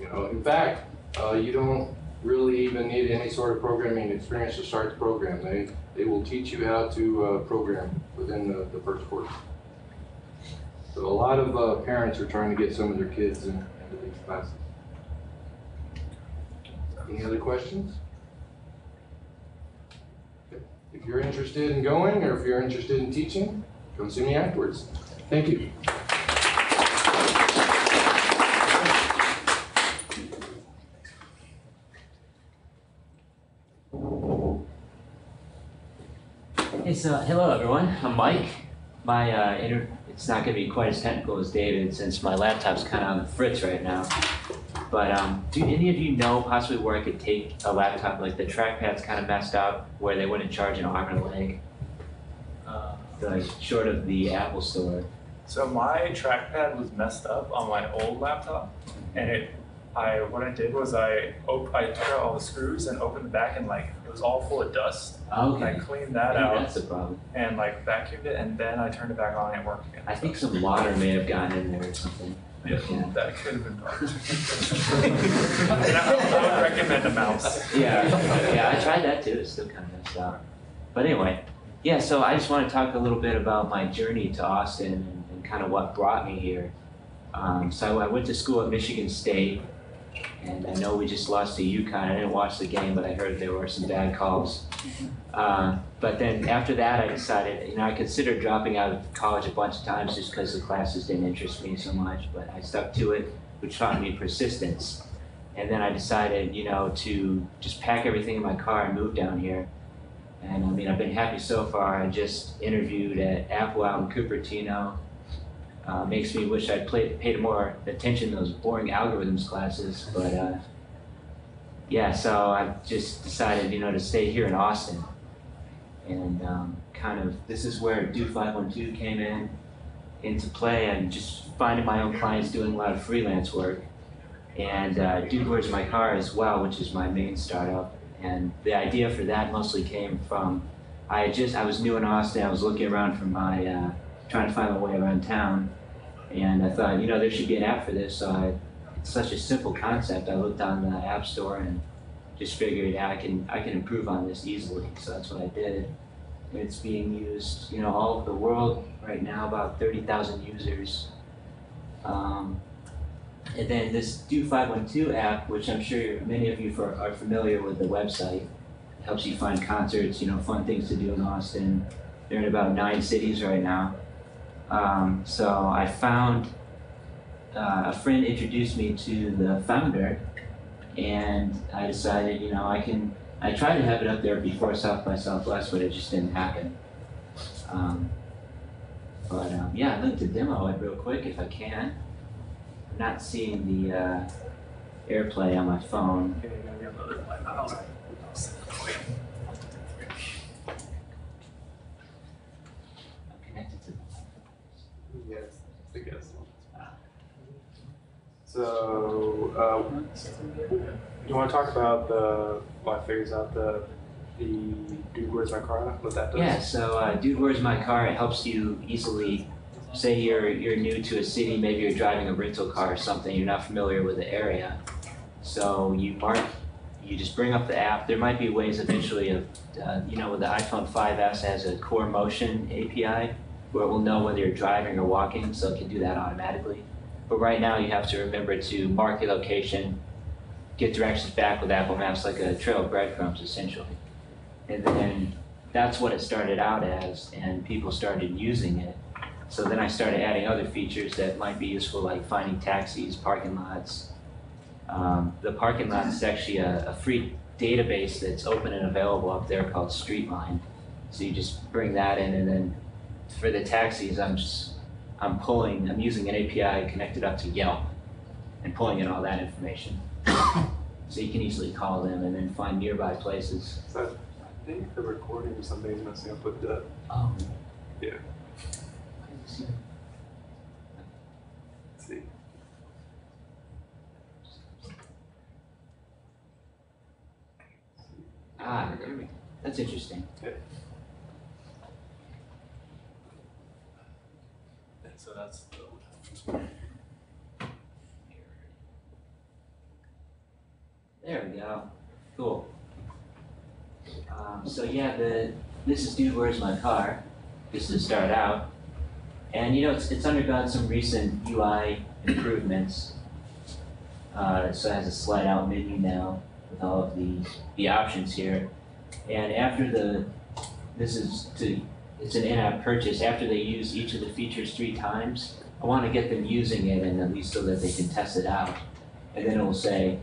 Speaker 15: You know, in fact, uh, you don't really even need any sort of programming experience to start the program. They, they will teach you how to uh, program within the, the first course. So a lot of uh, parents are trying to get some of their kids in, into these classes. Any other questions? If you're interested in going or if you're interested in teaching, come see me afterwards. Thank you.
Speaker 16: Hey, so hello everyone. I'm Mike. My uh, inter- it's not going to be quite as technical as David since my laptop's kind of on the fritz right now. But um, do any of you know possibly where I could take a laptop like the trackpad's kind of messed up, where they wouldn't charge an arm and a leg?
Speaker 11: Uh,
Speaker 16: like short of the Apple Store.
Speaker 9: So my trackpad was messed up on my old laptop, and it, I what I did was I op- I took out all the screws and opened the back, and like was all full of dust.
Speaker 16: Okay.
Speaker 9: I cleaned that
Speaker 16: Maybe
Speaker 9: out.
Speaker 16: that's the problem.
Speaker 9: And like vacuumed it, and then I turned it back on and it worked again.
Speaker 16: I think some water may have gotten in there or something.
Speaker 9: Yeah, that could have been part. and I, I would recommend a mouse.
Speaker 16: Yeah, yeah, I tried that too. It's still kind of messed up. But anyway, yeah. So I just want to talk a little bit about my journey to Austin and, and kind of what brought me here. Um, so I went to school at Michigan State, and I know we just lost to UConn. I didn't watch the game, but I heard there were some bad calls. Uh, but then after that, I decided, you know, I considered dropping out of college a bunch of times just because the classes didn't interest me so much. But I stuck to it, which taught me persistence. And then I decided, you know, to just pack everything in my car and move down here. And I mean, I've been happy so far. I just interviewed at Apple out in Cupertino. Uh, makes me wish I'd played, paid more attention to those boring algorithms classes. But uh, yeah, so I just decided, you know, to stay here in Austin. And um, kind of, this is where Do 512 came in into play and just finding my own clients doing a lot of freelance work and uh, Dude My Car as well, which is my main startup. And the idea for that mostly came from I just I was new in Austin. I was looking around for my uh, trying to find my way around town, and I thought you know there should be an app for this. So I, it's such a simple concept. I looked on the app store and just figured yeah, I can I can improve on this easily. So that's what I did. It's being used you know all over the world right now. About thirty thousand users. Um, and then this Do 512 app, which I'm sure many of you for, are familiar with the website, helps you find concerts, you know, fun things to do in Austin. They're in about nine cities right now. Um, so I found uh, a friend introduced me to the founder, and I decided, you know, I can. I tried to have it up there before South by Southwest, but it just didn't happen. Um, but um, yeah, I'd like to demo it real quick if I can I'm not seeing the uh, AirPlay on my phone. I'm connected to
Speaker 14: Yes, I guess. So, uh, you want to talk about the, well, I figures out the, the Dude, Where's My Car, what that does?
Speaker 16: Yeah, so uh, Dude, Where's My Car? It helps you easily, say you're, you're new to a city, maybe you're driving a rental car or something, you're not familiar with the area. So you mark, you just bring up the app. There might be ways eventually of, uh, you know, with the iPhone 5S has a Core Motion API where it will know whether you're driving or walking, so it can do that automatically. But right now you have to remember to mark your location, get directions back with Apple Maps like a trail of breadcrumbs essentially. And then that's what it started out as, and people started using it. So then I started adding other features that might be useful, like finding taxis, parking lots. Um, the parking lot is actually a, a free database that's open and available up there called Streetline. So you just bring that in, and then for the taxis, I'm just I'm pulling, I'm using an API connected up to Yelp, and pulling in all that information. so you can easily call them and then find nearby places.
Speaker 14: So I think the recording or something is messing up with the,
Speaker 16: Oh.
Speaker 14: yeah. Let's see.
Speaker 16: Ah, there we go. That's interesting
Speaker 9: so that's the. left.
Speaker 16: There we go. Cool. Um, so yeah, the this is Dude, Where's My Car? Just to start out. And you know, it's, it's undergone some recent UI improvements. Uh, so it has a slide out menu now with all of the, the options here. And after the, this is to, it's an in-app purchase, after they use each of the features three times, I want to get them using it and at least so that they can test it out. And then it will say,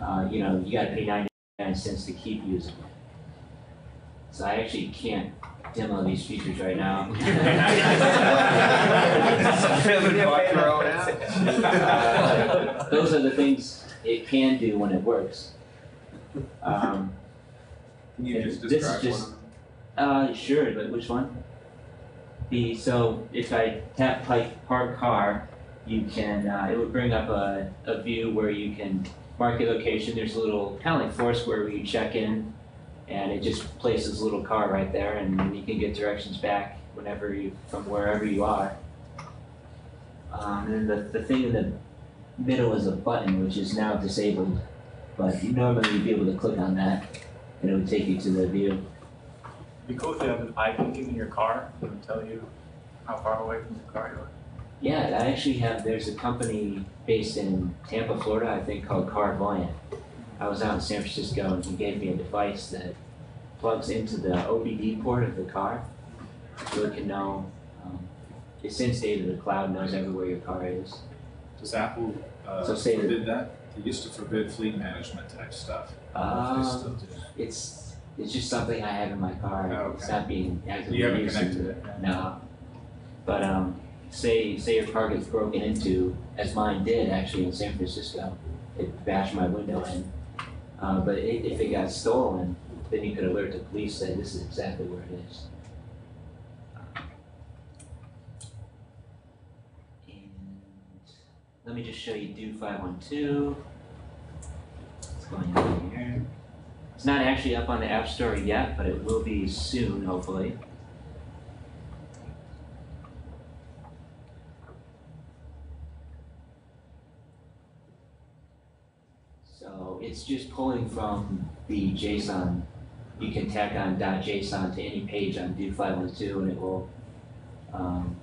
Speaker 16: uh, you know, you gotta pay ninety-nine cents to keep using it. So I actually can't demo these features right now. Uh, Those are the things it can do when it works. Um,
Speaker 12: Can you
Speaker 16: and
Speaker 12: just
Speaker 16: this is
Speaker 12: describe
Speaker 16: just-
Speaker 12: one?
Speaker 16: Uh, sure, but which one? The, so if I tap like park car, you can, uh, it would bring up a, a view where you can mark your location. There's a little, kind of like Foursquare where you check in and it just places a little car right there and you can get directions back whenever you, from wherever you are. Um, and then the, the thing in the middle is a button which is now disabled, but normally you'd be able to click on that and it would take you to the view.
Speaker 9: It'd be cool if you have an icon in your car that would tell you how far away from the car you are.
Speaker 16: Yeah, I actually have, there's a company based in Tampa, Florida, I think called Carvoyant. I was out in San Francisco and he gave me a device that plugs into the OBD port of the car. So it can know, um, it sends data to the cloud, knows everywhere your car is.
Speaker 12: Does Apple uh,
Speaker 16: So say that-
Speaker 12: forbid that? They used to forbid fleet management type stuff. I don't know if they still
Speaker 16: Um,
Speaker 12: do.
Speaker 16: it's, it's just something I have in my car,
Speaker 12: Oh,
Speaker 16: it's not being actively
Speaker 12: You haven't
Speaker 16: used.
Speaker 12: connected it?
Speaker 16: No. But, um, say, say your car gets broken into, as mine did actually in San Francisco, it bashed my window in. Uh, but i if it got stolen, then you could alert the police, say this is exactly where it is. And let me just show you do five one two. What's going on here? It's not actually up on the App Store yet, but it will be soon, hopefully. So it's just pulling from the JSON. You can tack on .json to any page on do 512 and it will um,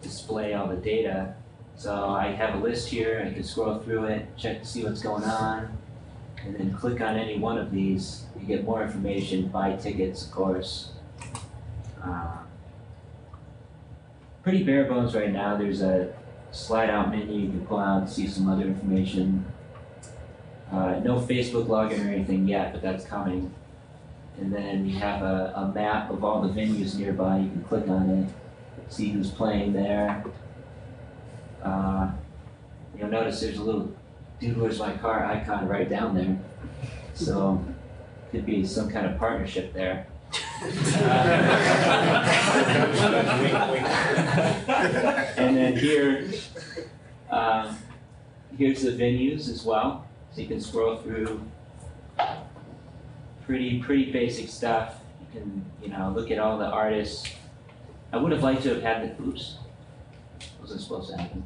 Speaker 16: display all the data. So I have a list here, I can scroll through it, check to see what's going on, and then click on any one of these. You get more information, buy tickets, of course. Uh, pretty bare bones right now. There's a slide out menu you can pull out and see some other information. Uh, no Facebook login or anything yet, but that's coming. And then you have a, a map of all the venues nearby. You can click on it, see who's playing there. Uh, you'll notice there's a little dude where's my car icon right down there. So could be some kind of partnership there. and then here, um, here's the venues as well. So you can scroll through pretty pretty basic stuff. You can you know look at all the artists. I would have liked to have had the oops. Wasn't supposed to happen.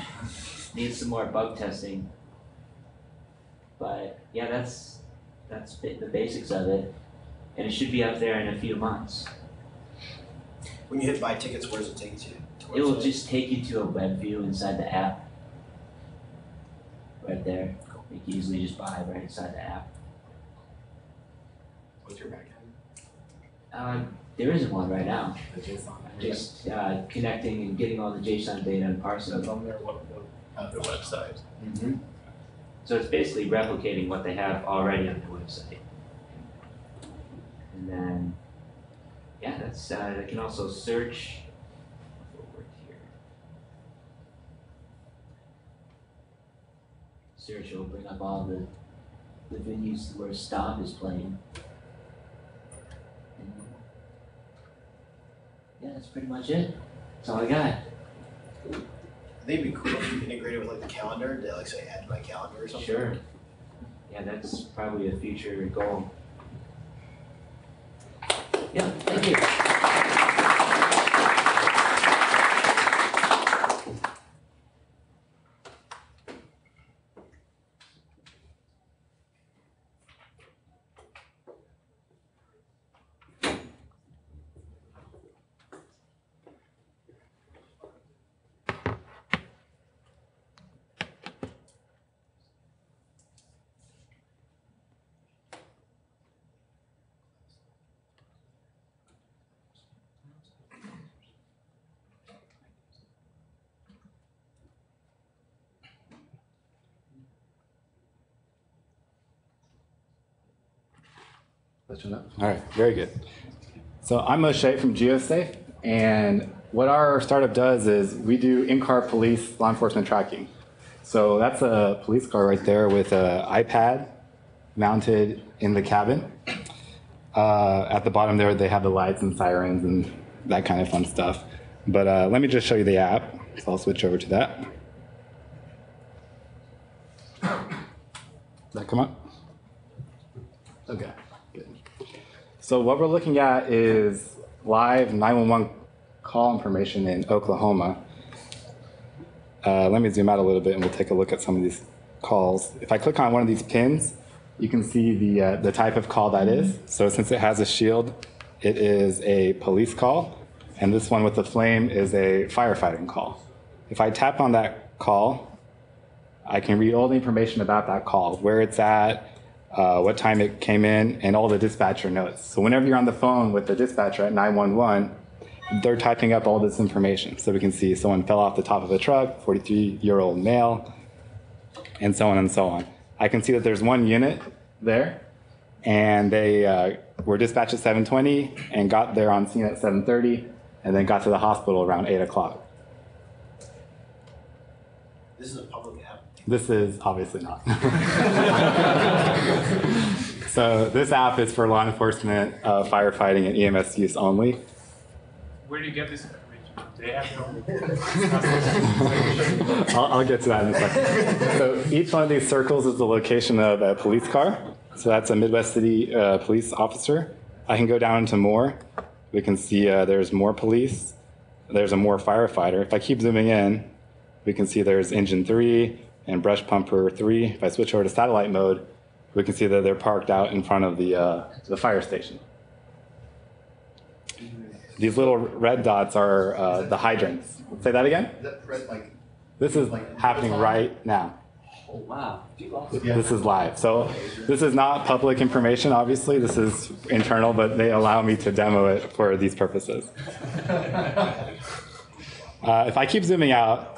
Speaker 16: Needs some more bug testing. But yeah, that's that's the basics of it, and it should be up there in a few months.
Speaker 1: When you hit buy tickets, where does it take you
Speaker 16: It will just take you to a web view inside the app. Right there. You can easily just buy right inside the app.
Speaker 1: What's your backend?
Speaker 16: Uh, there isn't one right now.
Speaker 1: The JSON.
Speaker 16: Just uh, connecting and getting all the JSON data and parsing
Speaker 9: That's on their, what, the, uh, the website.
Speaker 16: hmm So it's basically replicating what they have already on their website. And then, yeah, that's, uh, can also search. Search will bring up all the, the venues where Stomp is playing. And, Yeah, that's pretty much it. That's all I got.
Speaker 1: They'd be cool if you integrated with like the calendar, to like say add to my calendar or something.
Speaker 16: Sure. Yeah, that's probably a future goal. Yeah, thank you.
Speaker 17: All right, very good. So I'm Moshe from GeoSafe, and what our startup does is we do in-car police law enforcement tracking. So that's a police car right there with an iPad mounted in the cabin. Uh, at the bottom there, they have the lights and sirens and that kind of fun stuff. But uh, let me just show you the app. So I'll switch over to that. Does that come up? Okay, good. So what we're looking at is live 911 call information in Oklahoma. Uh, let me zoom out a little bit and we'll take a look at some of these calls. If I click on one of these pins, you can see the, uh, the type of call that is. So since it has a shield, it is a police call. And this one with the flame is a firefighting call. If I tap on that call, I can read all the information about that call, where it's at, uh, what time it came in, and all the dispatcher notes. So whenever you're on the phone with the dispatcher at 911, they're typing up all this information. So we can see someone fell off the top of a truck, 43 year old male, and so on and so on. I can see that there's one unit there, and they uh, were dispatched at 7:20 and got there on scene at 7:30, and then got to the hospital around 8 o'clock.
Speaker 8: This is a public.
Speaker 17: This is obviously not. so this app is for law enforcement, uh, firefighting, and EMS use only.
Speaker 4: Where do you get this information? They have their own.
Speaker 17: I'll, I'll get to that in a second. So each one of these circles is the location of a police car. So that's a Midwest City uh, police officer. I can go down to more. We can see uh, there's more police. There's a more firefighter. If I keep zooming in, we can see there's engine three and brush pumper three. If I switch over to satellite mode, we can see that they're parked out in front of the, uh, the fire station. These little red dots are uh, the hydrants. Say that again?
Speaker 8: Is that red, like,
Speaker 17: This is happening right now.
Speaker 16: Oh, wow.
Speaker 17: This is live. So this is not public information, obviously. This is internal, but they allow me to demo it for these purposes. Uh, if I keep zooming out,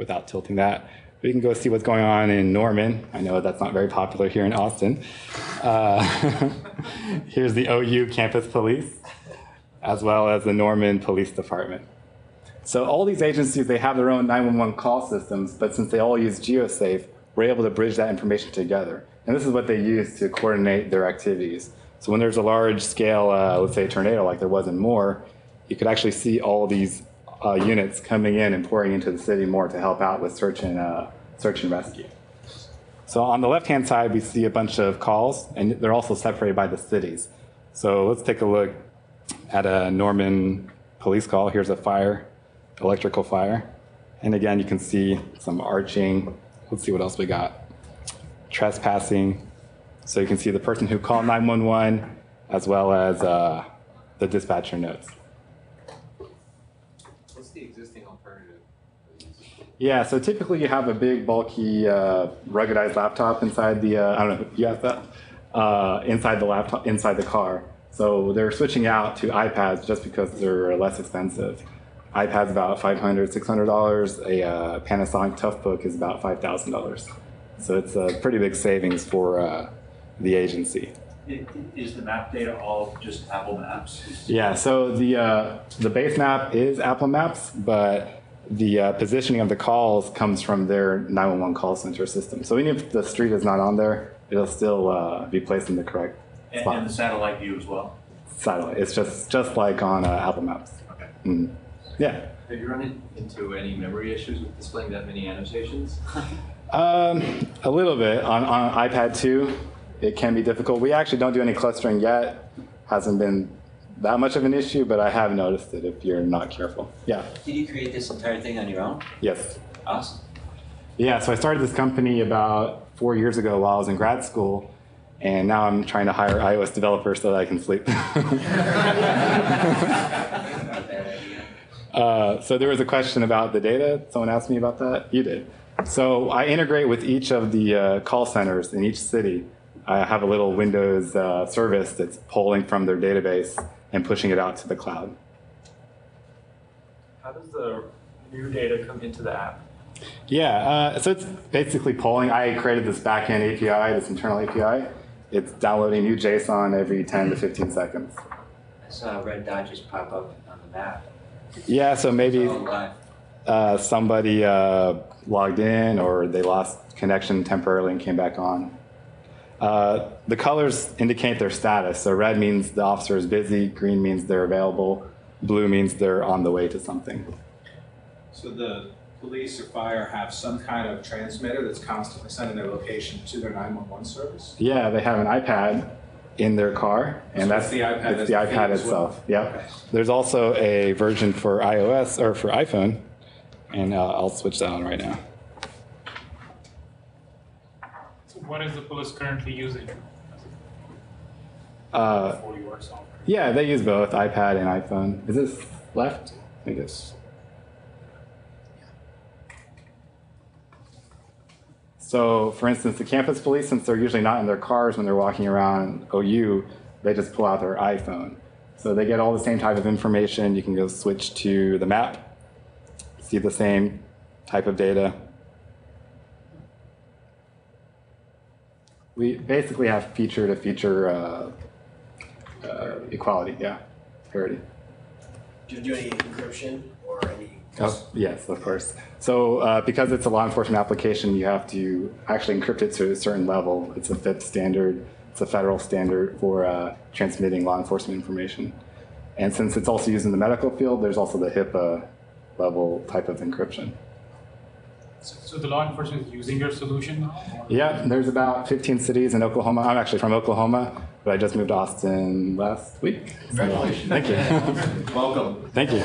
Speaker 17: without tilting that, we can go see what's going on in Norman. I know that's not very popular here in Austin. Uh, here's the OU campus police, as well as the Norman Police Department. So all these agencies, they have their own 911 call systems, but since they all use GeoSafe, we're able to bridge that information together. And this is what they use to coordinate their activities. So when there's a large scale, uh, let's say tornado like there was in Moore, you could actually see all these uh, units coming in and pouring into the city more to help out with search and, uh, search and rescue. So on the left-hand side, we see a bunch of calls, and they're also separated by the cities. So let's take a look at a Norman police call. Here's a fire, electrical fire. And again, you can see some arcing. Let's see what else we got. Trespassing. So you can see the person who called 911 as well as uh, the dispatcher notes.
Speaker 12: What's the existing alternative?
Speaker 17: Yeah, so typically you have a big, bulky, uh, ruggedized laptop inside the, uh, I don't know, you asked that? Uh, inside the laptop, inside the car. So they're switching out to iPads just because they're less expensive. iPad's about $500, $600. A uh, Panasonic Toughbook is about $5,000. So it's a pretty big savings for uh, the agency.
Speaker 18: Is the map data all just Apple Maps?
Speaker 17: Yeah, so the uh, the base map is Apple Maps, but the uh, positioning of the calls comes from their 911 call center system. So even if the street is not on there, it'll still uh, be placed in the correct
Speaker 18: And,
Speaker 17: spot.
Speaker 18: and the satellite view as well?
Speaker 17: Satellite. It's just just like on uh, Apple Maps.
Speaker 18: Okay.
Speaker 17: Mm. Yeah.
Speaker 12: Have you run into any memory issues with displaying that many annotations?
Speaker 17: Um, a little bit on, on iPad 2. It can be difficult. We actually don't do any clustering yet. Hasn't been that much of an issue, but I have noticed it if you're not careful. Yeah.
Speaker 16: Did you create this entire thing on your own?
Speaker 17: Yes.
Speaker 16: Awesome.
Speaker 17: Yeah, so I started this company about four years ago while I was in grad school, and now I'm trying to hire iOS developers so that I can sleep. uh, so there was a question about the data. Someone asked me about that. You did. So I integrate with each of the uh, call centers in each city. I have a little Windows uh, service that's pulling from their database and pushing it out to the cloud.
Speaker 9: How does the new data come into the app?
Speaker 17: Yeah, uh, so it's basically polling. I created this backend API, this internal API. It's downloading new JSON every 10 to 15 seconds.
Speaker 16: I saw a red dot just pop up on the map.
Speaker 17: Yeah, so maybe
Speaker 16: Oh,
Speaker 17: uh, somebody uh, logged in or they lost connection temporarily and came back on. Uh, the colors indicate their status. So red means the officer is busy, green means they're available, blue means they're on the way to something.
Speaker 12: So the police or fire have some kind of transmitter that's constantly sending their location to their 911 service?
Speaker 17: Yeah, they have an iPad in their car, and
Speaker 12: So
Speaker 17: that's
Speaker 12: the iPad
Speaker 17: it's
Speaker 12: that's
Speaker 17: the iPad
Speaker 12: as well?
Speaker 17: itself. Yep. There's also a version for iOS or for iPhone, and uh, I'll switch that on right now.
Speaker 4: So what is the police currently using?
Speaker 17: Uh,
Speaker 4: software.
Speaker 17: yeah, they use both iPad and iPhone. Is this left? I think it's. So, for instance, the campus police, since they're usually not in their cars when they're walking around OU, they just pull out their iPhone. So they get all the same type of information. You can go switch to the map, see the same type of data. We basically have feature to feature uh, uh, equality, yeah, parity.
Speaker 1: Do you do any encryption or any?
Speaker 17: Oh, yes, of course. So uh, because it's a law enforcement application, you have to actually encrypt it to a certain level. It's a FIPS standard. It's a federal standard for uh, transmitting law enforcement information. And since it's also used in the medical field, there's also the HIPAA level type of encryption.
Speaker 4: So the law enforcement is using your solution now?
Speaker 17: Yeah, there's about 15 cities in Oklahoma. I'm actually from Oklahoma, but I just moved to Austin last week.
Speaker 8: Congratulations.
Speaker 17: Thank you.
Speaker 8: Welcome.
Speaker 17: Thank you.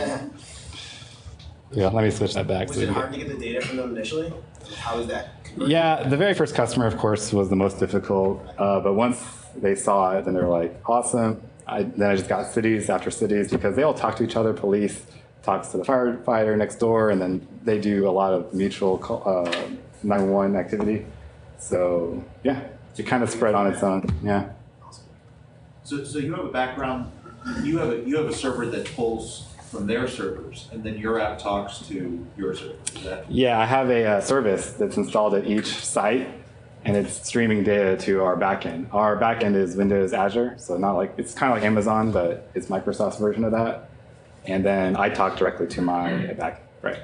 Speaker 17: Yeah, let me switch that back.
Speaker 1: Was
Speaker 17: so
Speaker 1: it
Speaker 17: we
Speaker 1: hard to get the data from them initially? How was that?
Speaker 17: Yeah, the very first customer, of course, was the most difficult. Uh, but once they saw it, then they were like, awesome. I, then I just got cities after cities because they all talk to each other. Police talks to the firefighter next door, and then they do a lot of mutual call, uh, 911 activity. So yeah, it kind of spread on its own. Yeah.
Speaker 10: So, so you have a background, you have a, you have a server that pulls from their servers, and then your app talks to your server, is that?
Speaker 17: Yeah, I have a uh, service that's installed at each site, and it's streaming data to our backend. Our backend is Windows Azure, so not like it's kind of like Amazon, but it's Microsoft's version of that. And then I talk directly to my mm-hmm. back. Right.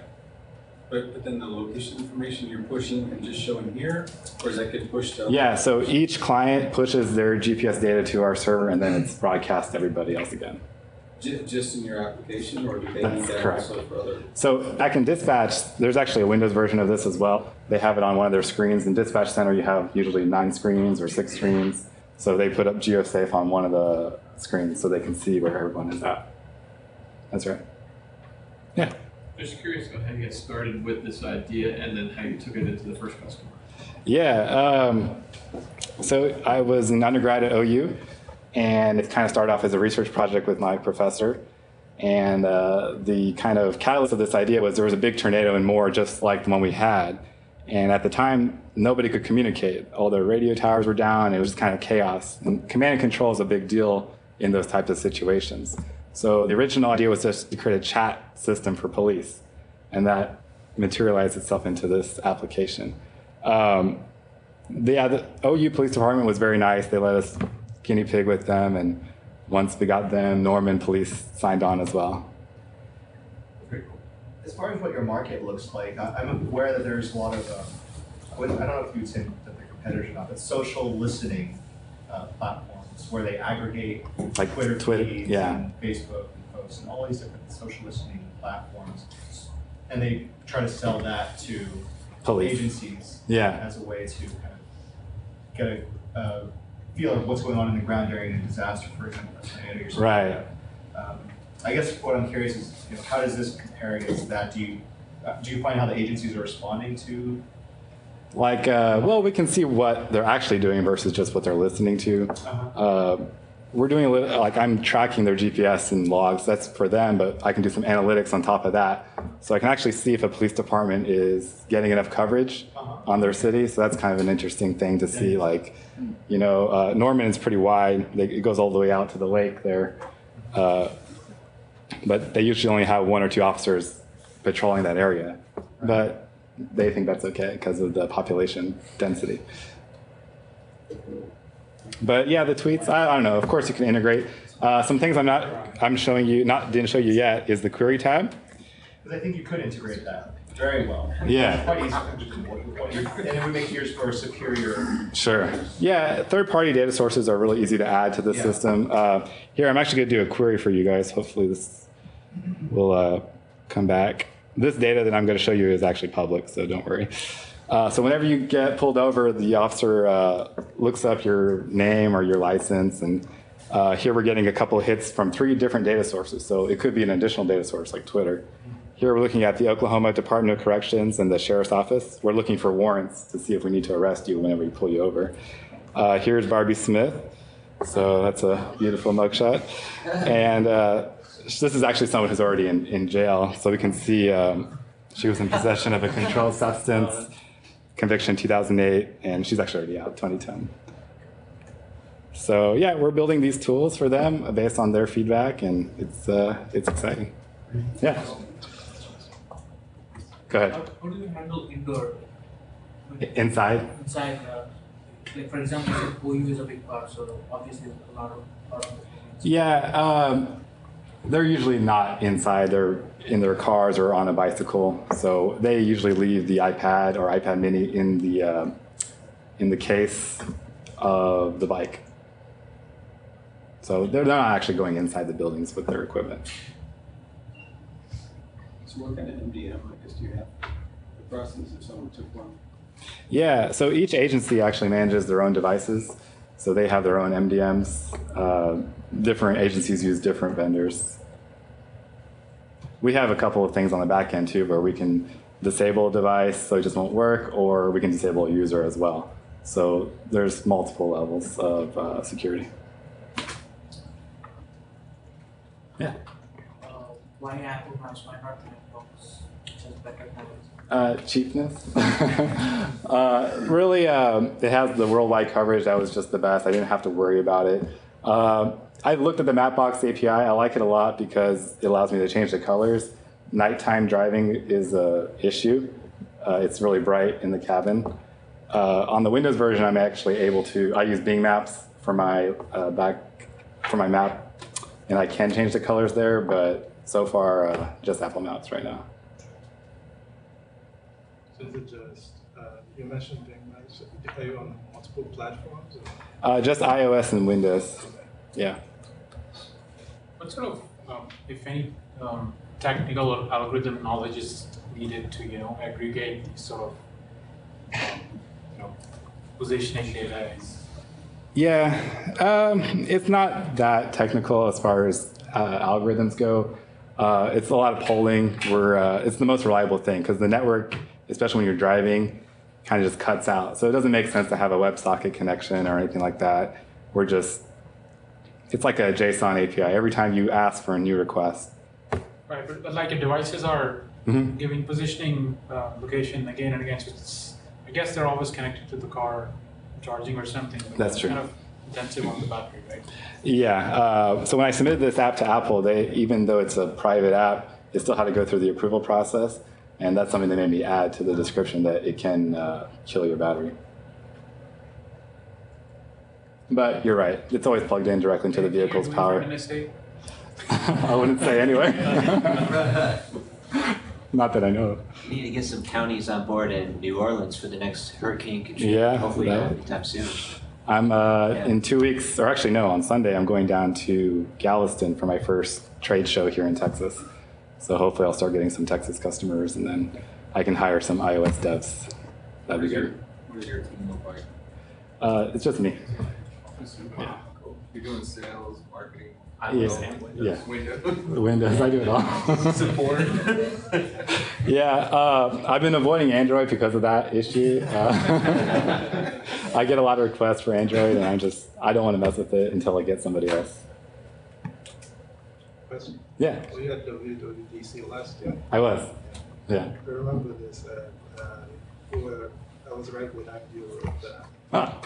Speaker 12: But, but then the location information you're pushing and just showing here, or does that get pushed up?
Speaker 17: Yeah. So each client pushes their GPS data to our server, and then it's broadcast to everybody else again.
Speaker 12: Just in your application, or do they
Speaker 17: That's
Speaker 12: need that
Speaker 17: correct.
Speaker 12: also for other?
Speaker 17: So back in Dispatch, there's actually a Windows version of this as well. They have it on one of their screens. In Dispatch Center, you have usually nine screens or six screens. So they put up GeoSafe on one of the screens so they can see where everyone is at. That's right. Yeah.
Speaker 19: Just curious about how you got started with this idea and then how you took it into the first customer.
Speaker 17: Yeah. Um, so I was an undergrad at OU, and it kind of started off as a research project with my professor. And uh, the kind of catalyst of this idea was there was a big tornado in Moore, just like the one we had. And at the time, nobody could communicate. All the radio towers were down. It was just kind of chaos. And command and control is a big deal in those types of situations. So the original idea was just to create a chat system for police, and that materialized itself into this application. Um, the, yeah, the OU Police Department was very nice. They let us guinea pig with them, and once we got them, Norman Police signed on as well.
Speaker 8: As far as what your market looks like, I'm aware that there's a lot of, um, I don't know if you'd say that they're competitors or not, but social listening uh, platforms where they aggregate
Speaker 17: Like
Speaker 8: Twitter
Speaker 17: Twitter,
Speaker 8: feeds
Speaker 17: yeah.
Speaker 8: and Facebook and posts and all these different social listening platforms. And they try to sell that to
Speaker 17: Police.
Speaker 8: agencies
Speaker 17: Yeah.
Speaker 8: as a way to kind of get a uh, feel of what's going on in the ground during a disaster, for example, a tornado or something.
Speaker 17: Right.
Speaker 8: Um, I guess what I'm curious is, you know, how does this compare against that? Do you uh, do you find how the agencies are responding to?
Speaker 17: Like, uh, well, we can see what they're actually doing versus just what they're listening to. Uh, we're doing a little, like I'm tracking their GPS and logs. That's for them, but I can do some analytics on top of that, so I can actually see if a police department is getting enough coverage on their city. So that's kind of an interesting thing to see. Like, you know, uh, Norman is pretty wide. It goes all the way out to the lake there, uh, but they usually only have one or two officers patrolling that area. But they think that's okay because of the population density. But yeah, the tweets, I, I don't know. Of course, you can integrate. Uh, some things I'm not, I'm showing you, not didn't show you yet, is the query tab.
Speaker 8: Because I think you could integrate that. Very well.
Speaker 17: Yeah.
Speaker 8: Quite easy. And then we make yours more superior.
Speaker 17: Sure. Yeah, third-party data sources are really easy to add to the
Speaker 8: Yeah.
Speaker 17: system. Uh, here, I'm actually going to do a query for you guys. Hopefully, this will uh, come back. This data that I'm going to show you is actually public, so don't worry. Uh, so whenever you get pulled over, the officer uh, looks up your name or your license, and uh, here we're getting a couple hits from three different data sources. So it could be an additional data source like Twitter. Here we're looking at the Oklahoma Department of Corrections and the Sheriff's Office. We're looking for warrants to see if we need to arrest you whenever we pull you over. Uh, here's Barbie Smith. So that's a beautiful mugshot. And uh, this is actually someone who's already in, in jail. So we can see um, she was in possession of a controlled substance, conviction 2008, and she's actually already out 2010. So yeah, we're building these tools for them based on their feedback, and it's uh, it's exciting. Yeah. Go ahead.
Speaker 11: How, how do you handle indoor,
Speaker 17: Inside.
Speaker 11: inside, uh, like for example, OU is a big part, so obviously a lot of, lot of
Speaker 17: Yeah, um, they're usually not inside. They're in their cars or on a bicycle. So they usually leave the iPad or iPad Mini in the uh, in the case of the bike. So they're they're not actually going inside the buildings with their equipment.
Speaker 12: So what kind of MDM, I guess, do you have? The process if someone took one?
Speaker 17: Yeah, so each agency actually manages their own devices. So they have their own MDMs. Uh, different agencies use different vendors. We have a couple of things on the back end too, where we can disable a device so it just won't work, or we can disable a user as well. So there's multiple levels of uh, security. Yeah.
Speaker 11: uh, why Apple Maps, why not Netflix, which has better quality?
Speaker 17: Uh, cheapness. uh, really, um, it has the worldwide coverage. That was just the best. I didn't have to worry about it. Um I looked at the Mapbox API. I like it a lot because it allows me to change the colors. Nighttime driving is a issue. Uh, it's really bright in the cabin. Uh, on the Windows version, I'm actually able to. I use Bing Maps for my uh, back for my map, and I can change the colors there. But so far, uh, just Apple Maps right now.
Speaker 20: So is it just, uh, you mentioned Bing Maps, are you on multiple platforms? or-
Speaker 17: Uh, just iOS and Windows. Yeah.
Speaker 4: What sort of, um, if any, um, technical or algorithm knowledge is needed to, you know, aggregate these sort of, um, you know, positioning data?
Speaker 17: Yeah, um, it's not that technical as far as uh, algorithms go. Uh, it's a lot of polling. We're, uh, it's the most reliable thing because the network, especially when you're driving, kind of just cuts out. So it doesn't make sense to have a WebSocket connection or anything like that. We're just, it's like a JSON API. Every time you ask for a new request,
Speaker 4: Right, but, but like your devices are
Speaker 17: Mhm.
Speaker 4: giving positioning, uh, location again and again, so it's, I guess they're always connected to the car charging or something.
Speaker 17: That's
Speaker 4: it's
Speaker 17: true.
Speaker 4: Kind of intensive on the battery, right?
Speaker 17: Yeah. Uh, so when I submitted this app to Apple, they even though it's a private app, it still had to go through the approval process, and that's something they made me add to the description that it can uh, kill your battery. But you're right; it's always plugged in directly into the vehicle's power. I wouldn't say anyway. Not that I know of.
Speaker 16: We need to get some counties on board in New Orleans for the next Hurricane Katrina.
Speaker 17: Yeah,
Speaker 16: Hopefully
Speaker 17: that-
Speaker 16: not anytime soon.
Speaker 17: I'm uh, in two weeks, or actually no, on Sunday I'm going down to Galveston for my first trade show here in Texas. So hopefully I'll start getting some Texas customers, and then I can hire some iOS devs. That'd be good.
Speaker 12: What does your team look like?
Speaker 17: Uh, it's just me.
Speaker 12: Yeah. Cool. You're doing sales, marketing.
Speaker 17: Yeah.
Speaker 12: Windows,
Speaker 17: Yeah.
Speaker 12: Windows.
Speaker 17: Windows, I do it all.
Speaker 12: Support.
Speaker 17: Yeah, uh, I've been avoiding Android because of that issue. Uh, I get a lot of requests for Android, and I'm just I don't want to mess with it until I get somebody else.
Speaker 20: Question?
Speaker 17: Yeah.
Speaker 20: Were you at WWDC last year?
Speaker 17: I was. Yeah.
Speaker 20: I remember this, uh, uh, were, I was right behind you with, uh,
Speaker 17: Ah.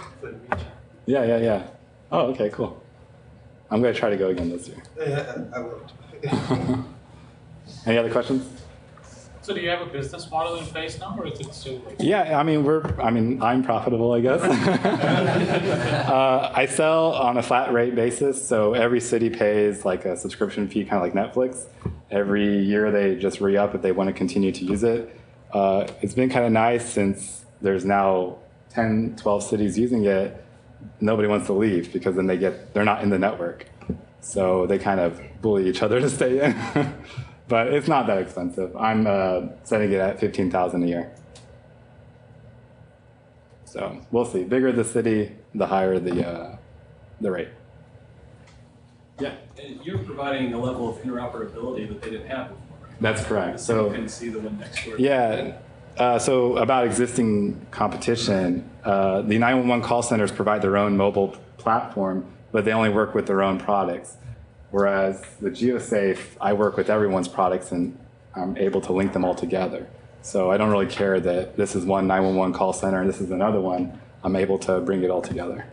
Speaker 20: For the meeting.
Speaker 17: Yeah, yeah, yeah. Oh, okay, cool. I'm gonna try to go again this year.
Speaker 20: Yeah, I will.
Speaker 17: Any other questions?
Speaker 4: So do you have a business model in place now, or is it still like?
Speaker 17: Yeah, I mean we're I mean I'm profitable, I guess. uh, I sell on a flat rate basis, so every city pays like a subscription fee, kind of like Netflix. Every year they just re up if they want to continue to use it. uh, it's been kind of nice since there's now 10, 12 cities using it. Nobody wants to leave because then they get they're not in the network, so they kind of bully each other to stay in. but it's not that expensive. I'm uh, setting it at 15,000 a year. So we'll see. Bigger the city, the higher the uh, the rate. Yeah.
Speaker 7: And you're providing a level of interoperability that they didn't have before.
Speaker 17: That's correct. So
Speaker 7: city couldn't see the one next door.
Speaker 17: Yeah. Uh, so about existing competition, uh, the 911 call centers provide their own mobile platform, but they only work with their own products. Whereas the GeoSafe, I work with everyone's products and I'm able to link them all together. So I don't really care that this is one 911 call center and this is another one. I'm able to bring it all together.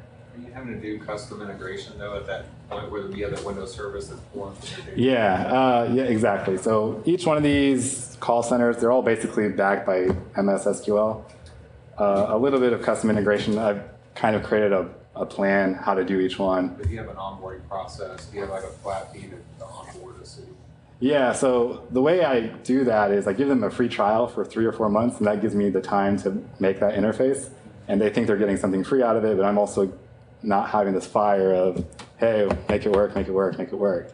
Speaker 21: Having to do custom integration though at that point where we have that Windows service that's formed?
Speaker 17: Yeah, uh, yeah, exactly. So each one of these call centers, they're all basically backed by MS SQL. Uh, a little bit of custom integration. I've kind of created a, a plan how to do each one.
Speaker 21: But do you have an onboarding process? Do you have like a flat fee to to onboard a city?
Speaker 17: Yeah, so the way I do that is I give them a free trial for three or four months, and that gives me the time to make that interface. And they think they're getting something free out of it, but I'm also not having this fire of, hey, make it work, make it work, make it work.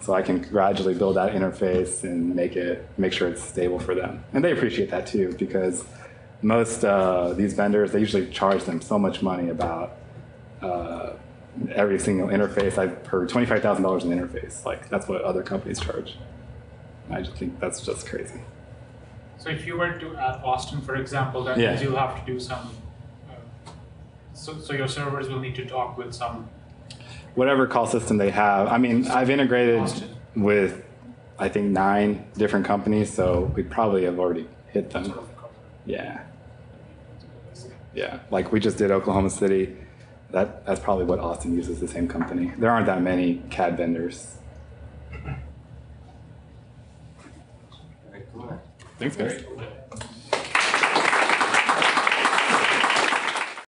Speaker 17: So I can gradually build that interface and make it make sure it's stable for them. And they appreciate that too, because most uh, these vendors they usually charge them so much money about uh, every single interface. I've heard twenty five thousand dollars an interface. Like that's what other companies charge. I just think that's just crazy.
Speaker 4: So if you were to add Austin, for example, that
Speaker 17: Yeah.
Speaker 4: means you'll have to do some, uh, so, so your servers will need to talk with some,
Speaker 17: Whatever call system they have. I mean, I've integrated with I think nine different companies, so we probably have already hit them. Yeah. Yeah, like we just did Oklahoma City. That that's probably what Austin uses, the same company. There aren't that many CAD vendors. Thanks, guys.